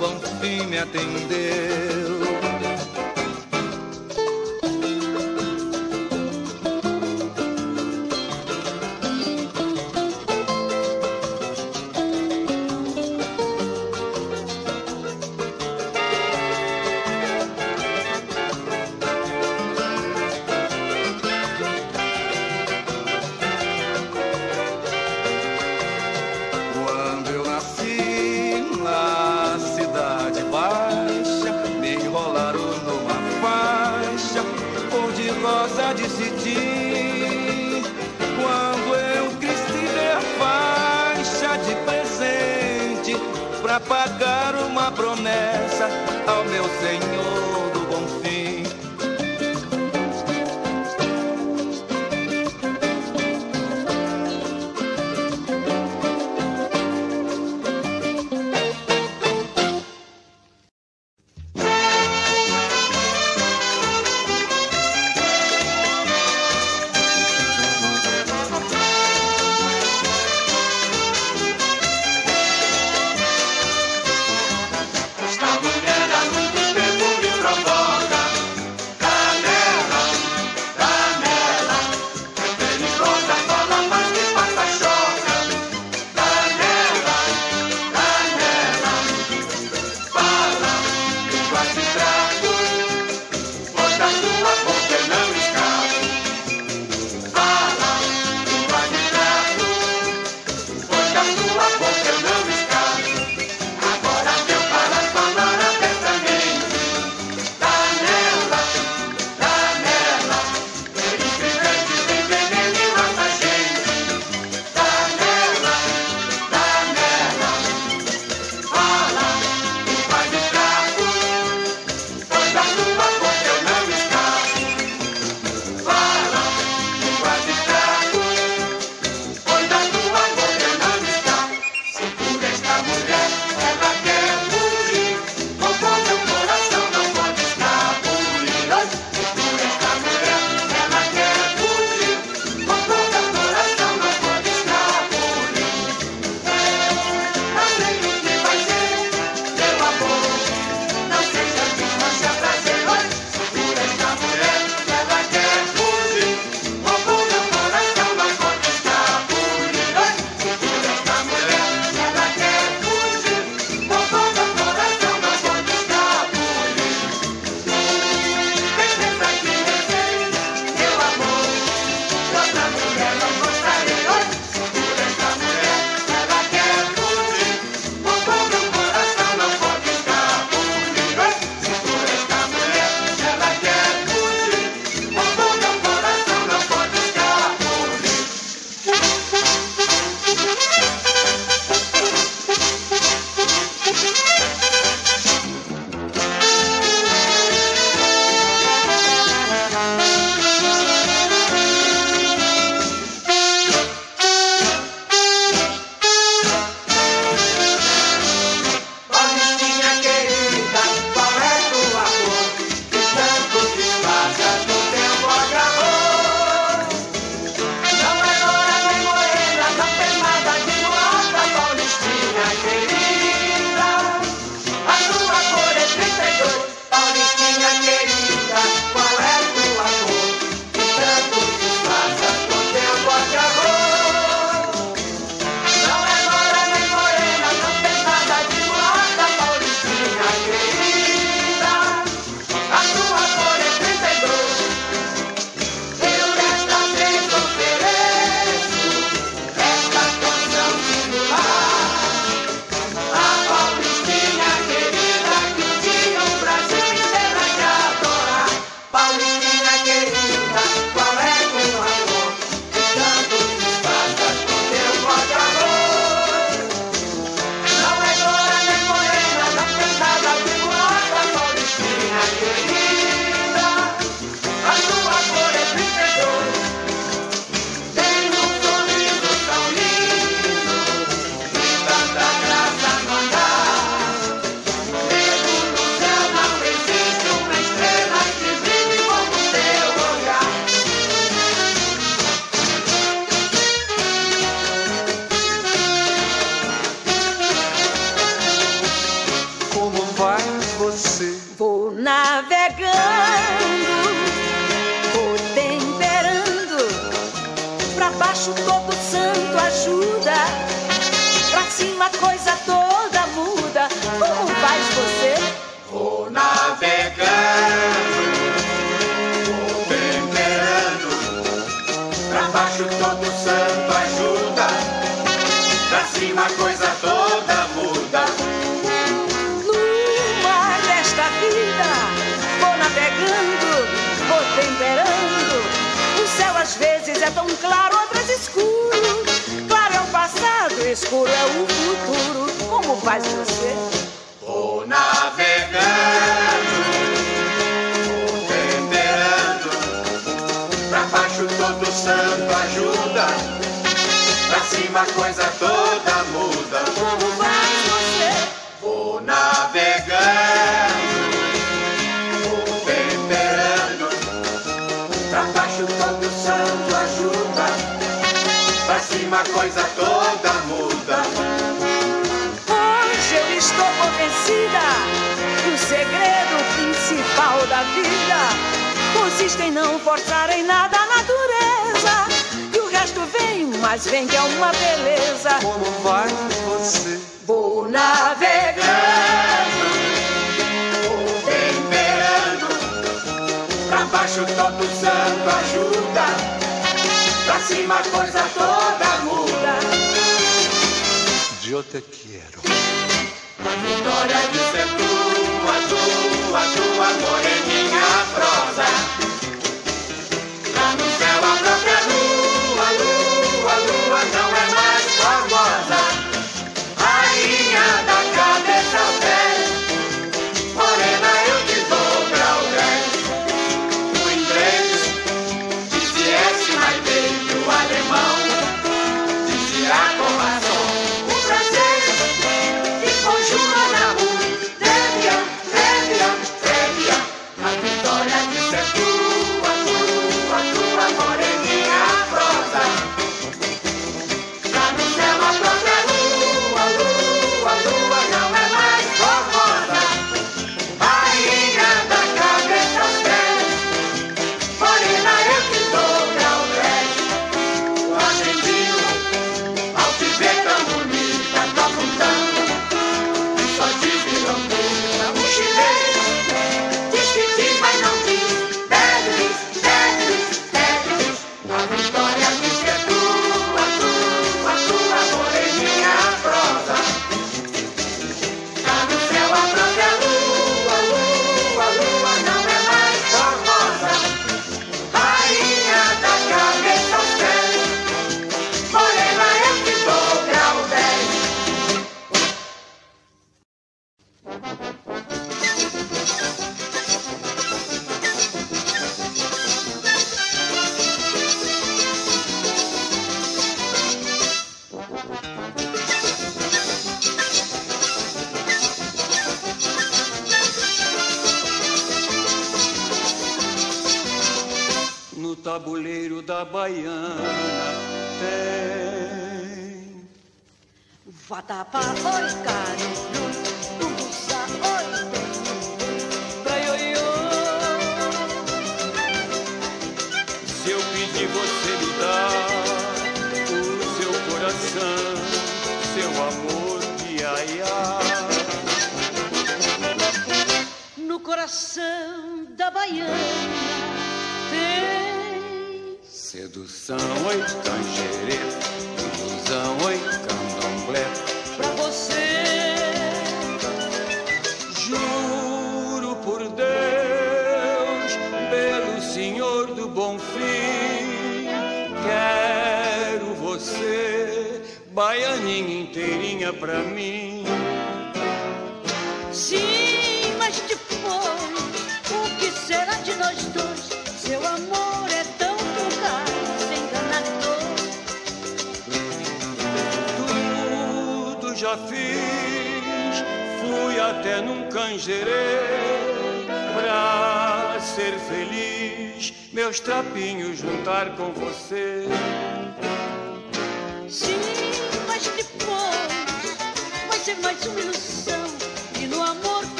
bom fim, me atendeu.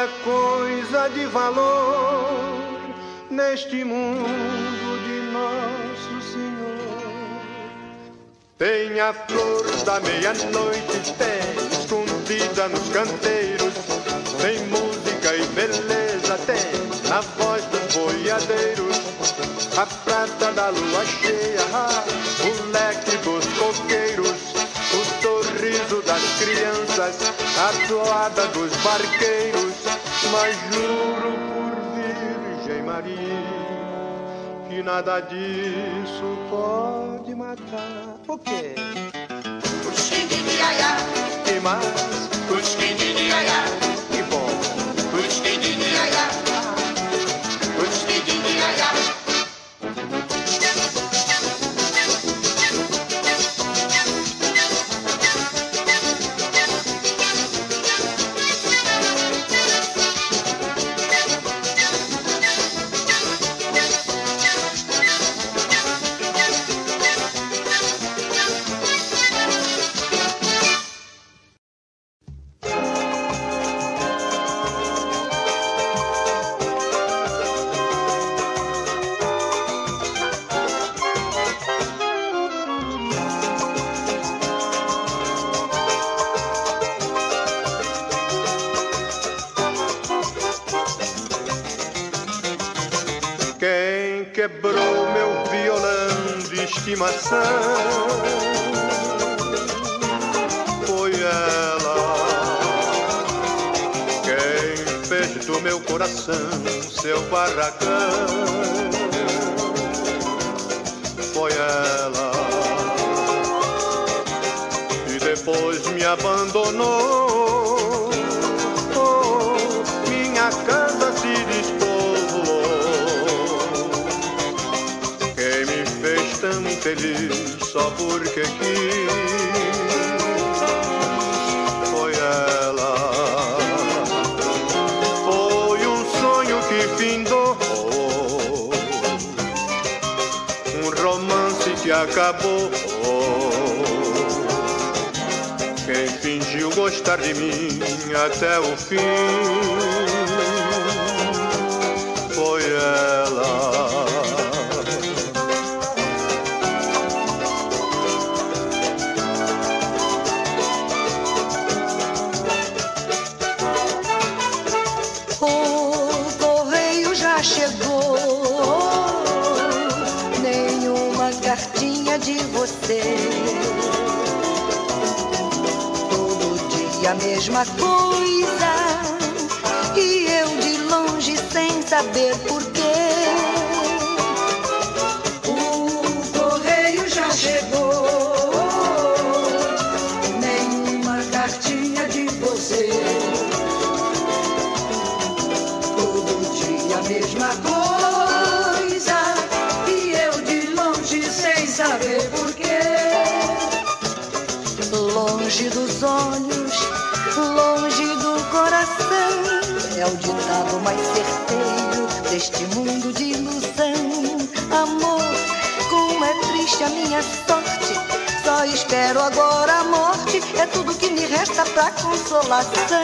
Tanta coisa de valor neste mundo de nosso Senhor. Tem a flor da meia-noite, tem escondida nos canteiros. Tem música e beleza, tem na voz dos boiadeiros. A prata da lua cheia, o leque dos coqueiros, o sorriso das crianças, a toada dos barqueiros. Mas juro por Virgem Maria que nada disso pode matar. O quê? Os quindim de iaiá, Que mais? os quindim de iaiá, Que bom. os feliz só porque quis foi ela. Foi um sonho que findou, um romance que acabou. Quem fingiu gostar de mim até o fim a mesma coisa. E eu de longe sem saber porquê. Mais certeiro deste mundo de ilusão Amor, como é triste a minha sorte Só espero agora a morte É tudo que me resta pra consolação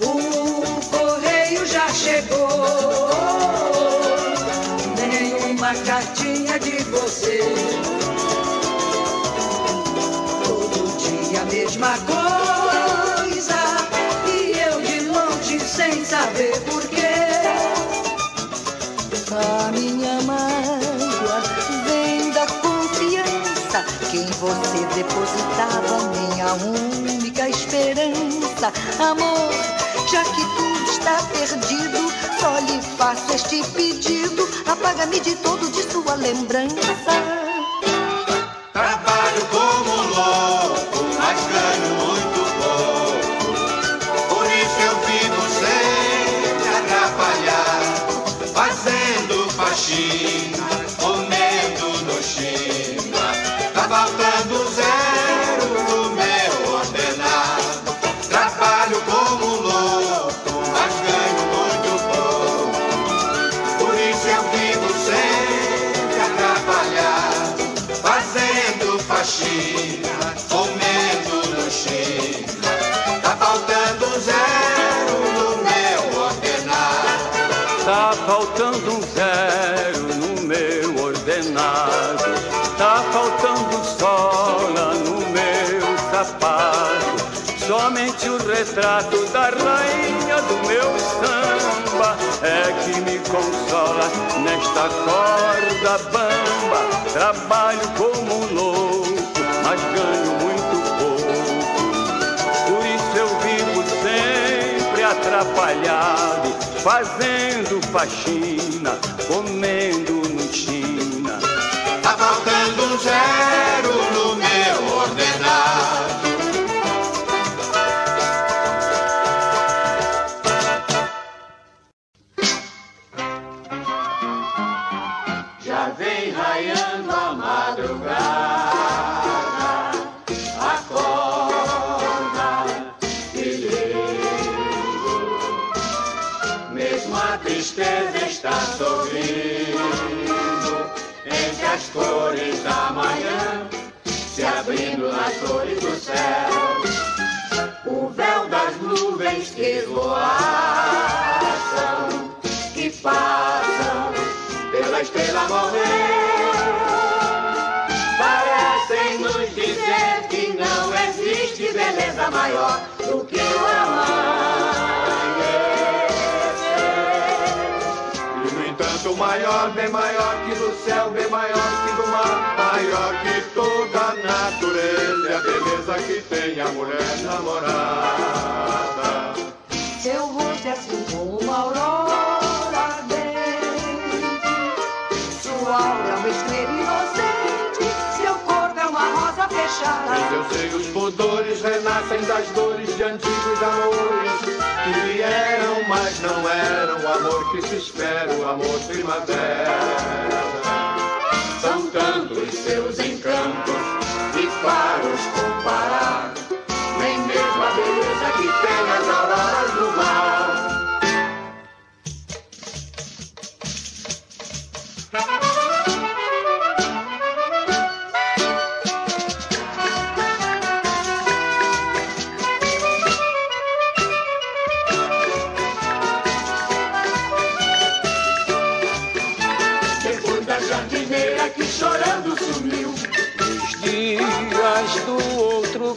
o correio já chegou. Nenhuma cartinha de você. Todo dia a mesma coisa. Você depositava minha única esperança. Amor, já que tudo está perdido, só lhe faço este pedido: apaga-me de todo de sua lembrança. Trabalho como louco, mas ganho muito pouco. Por isso eu vivo sem me atrapalhar, fazendo faxina, O retrato da rainha do meu samba é que me consola nesta corda bamba. Trabalho como louco, mas ganho muito pouco. Por isso eu vivo sempre atrapalhado, fazendo faxina, comendo no China. Tá faltando zero no meu ordenado. Cores da manhã, se abrindo nas cores do céu. O véu das nuvens que esvoaçam, que passam pela estrela morrer. Parecem nos dizer que não existe beleza maior do que o amanhecer. No entanto o maior, bem maior que do céu, bem maior que do mar, maior que toda a natureza, e a beleza que tem a mulher namorada. Seu rosto é assim como uma aurora ardente. Sua aura é uma estrela inocente. Seu corpo é uma rosa fechada. Em teus seios pudores renascem das dores de antigos amores que vieram, mas não eram o amor que se espera, o amor primavera. São tantos seus encantos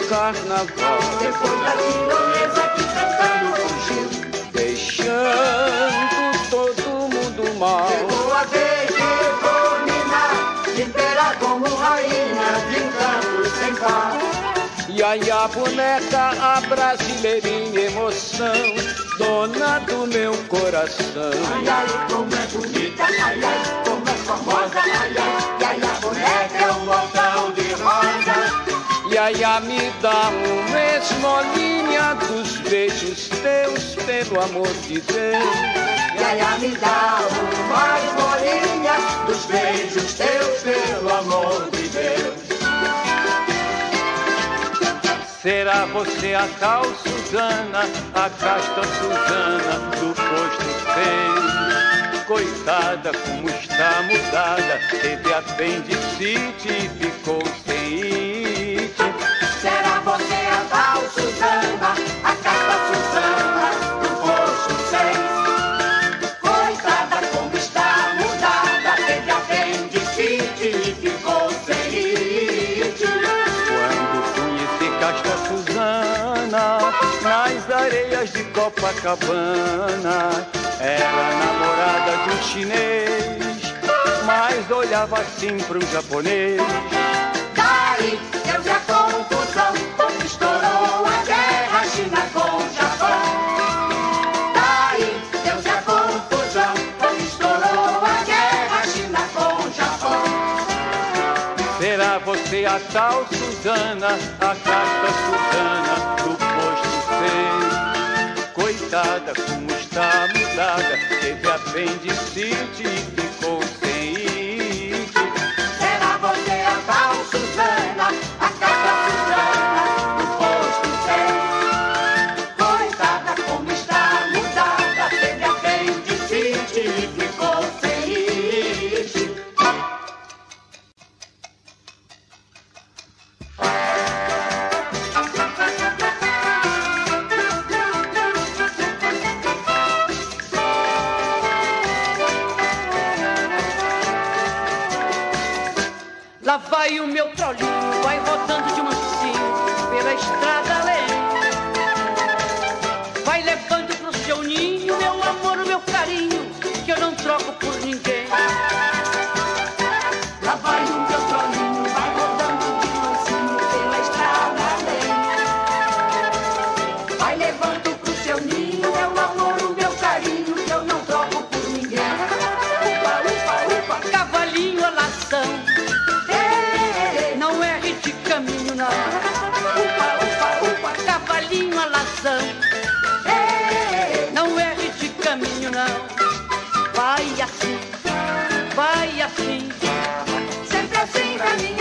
carnaval, depois da tirolesa que cantando fugiu. deixando todo mundo mal. Chegou a vez de dominar, de como rainha de encantos sem par. E aí a boneca, a brasileirinha emoção, dona do meu coração. Ai, ai, como é bonita, ai, ai, como é famosa, ai, ai, rosa. E aí a me dá uma esmolinha dos beijos teus, pelo amor de Deus. E aí a me dá uma esmolinha dos beijos teus, pelo amor de Deus. Será você a tal Suzana, a casta Suzana do posto 6? Coitada, como está mudada, teve apendicite e ficou Copacabana, era namorada de um chinês, mas olhava assim para um japonês. Da Daí deu-se a confusão, estourou a guerra China com o Japão. Daí deu-se a confusão, estourou a guerra China com o Japão. Será você a tal Suzana, a casta Suzana como está mudada, teve apendicite e ficou assim, vai assim, sempre assim pra mim.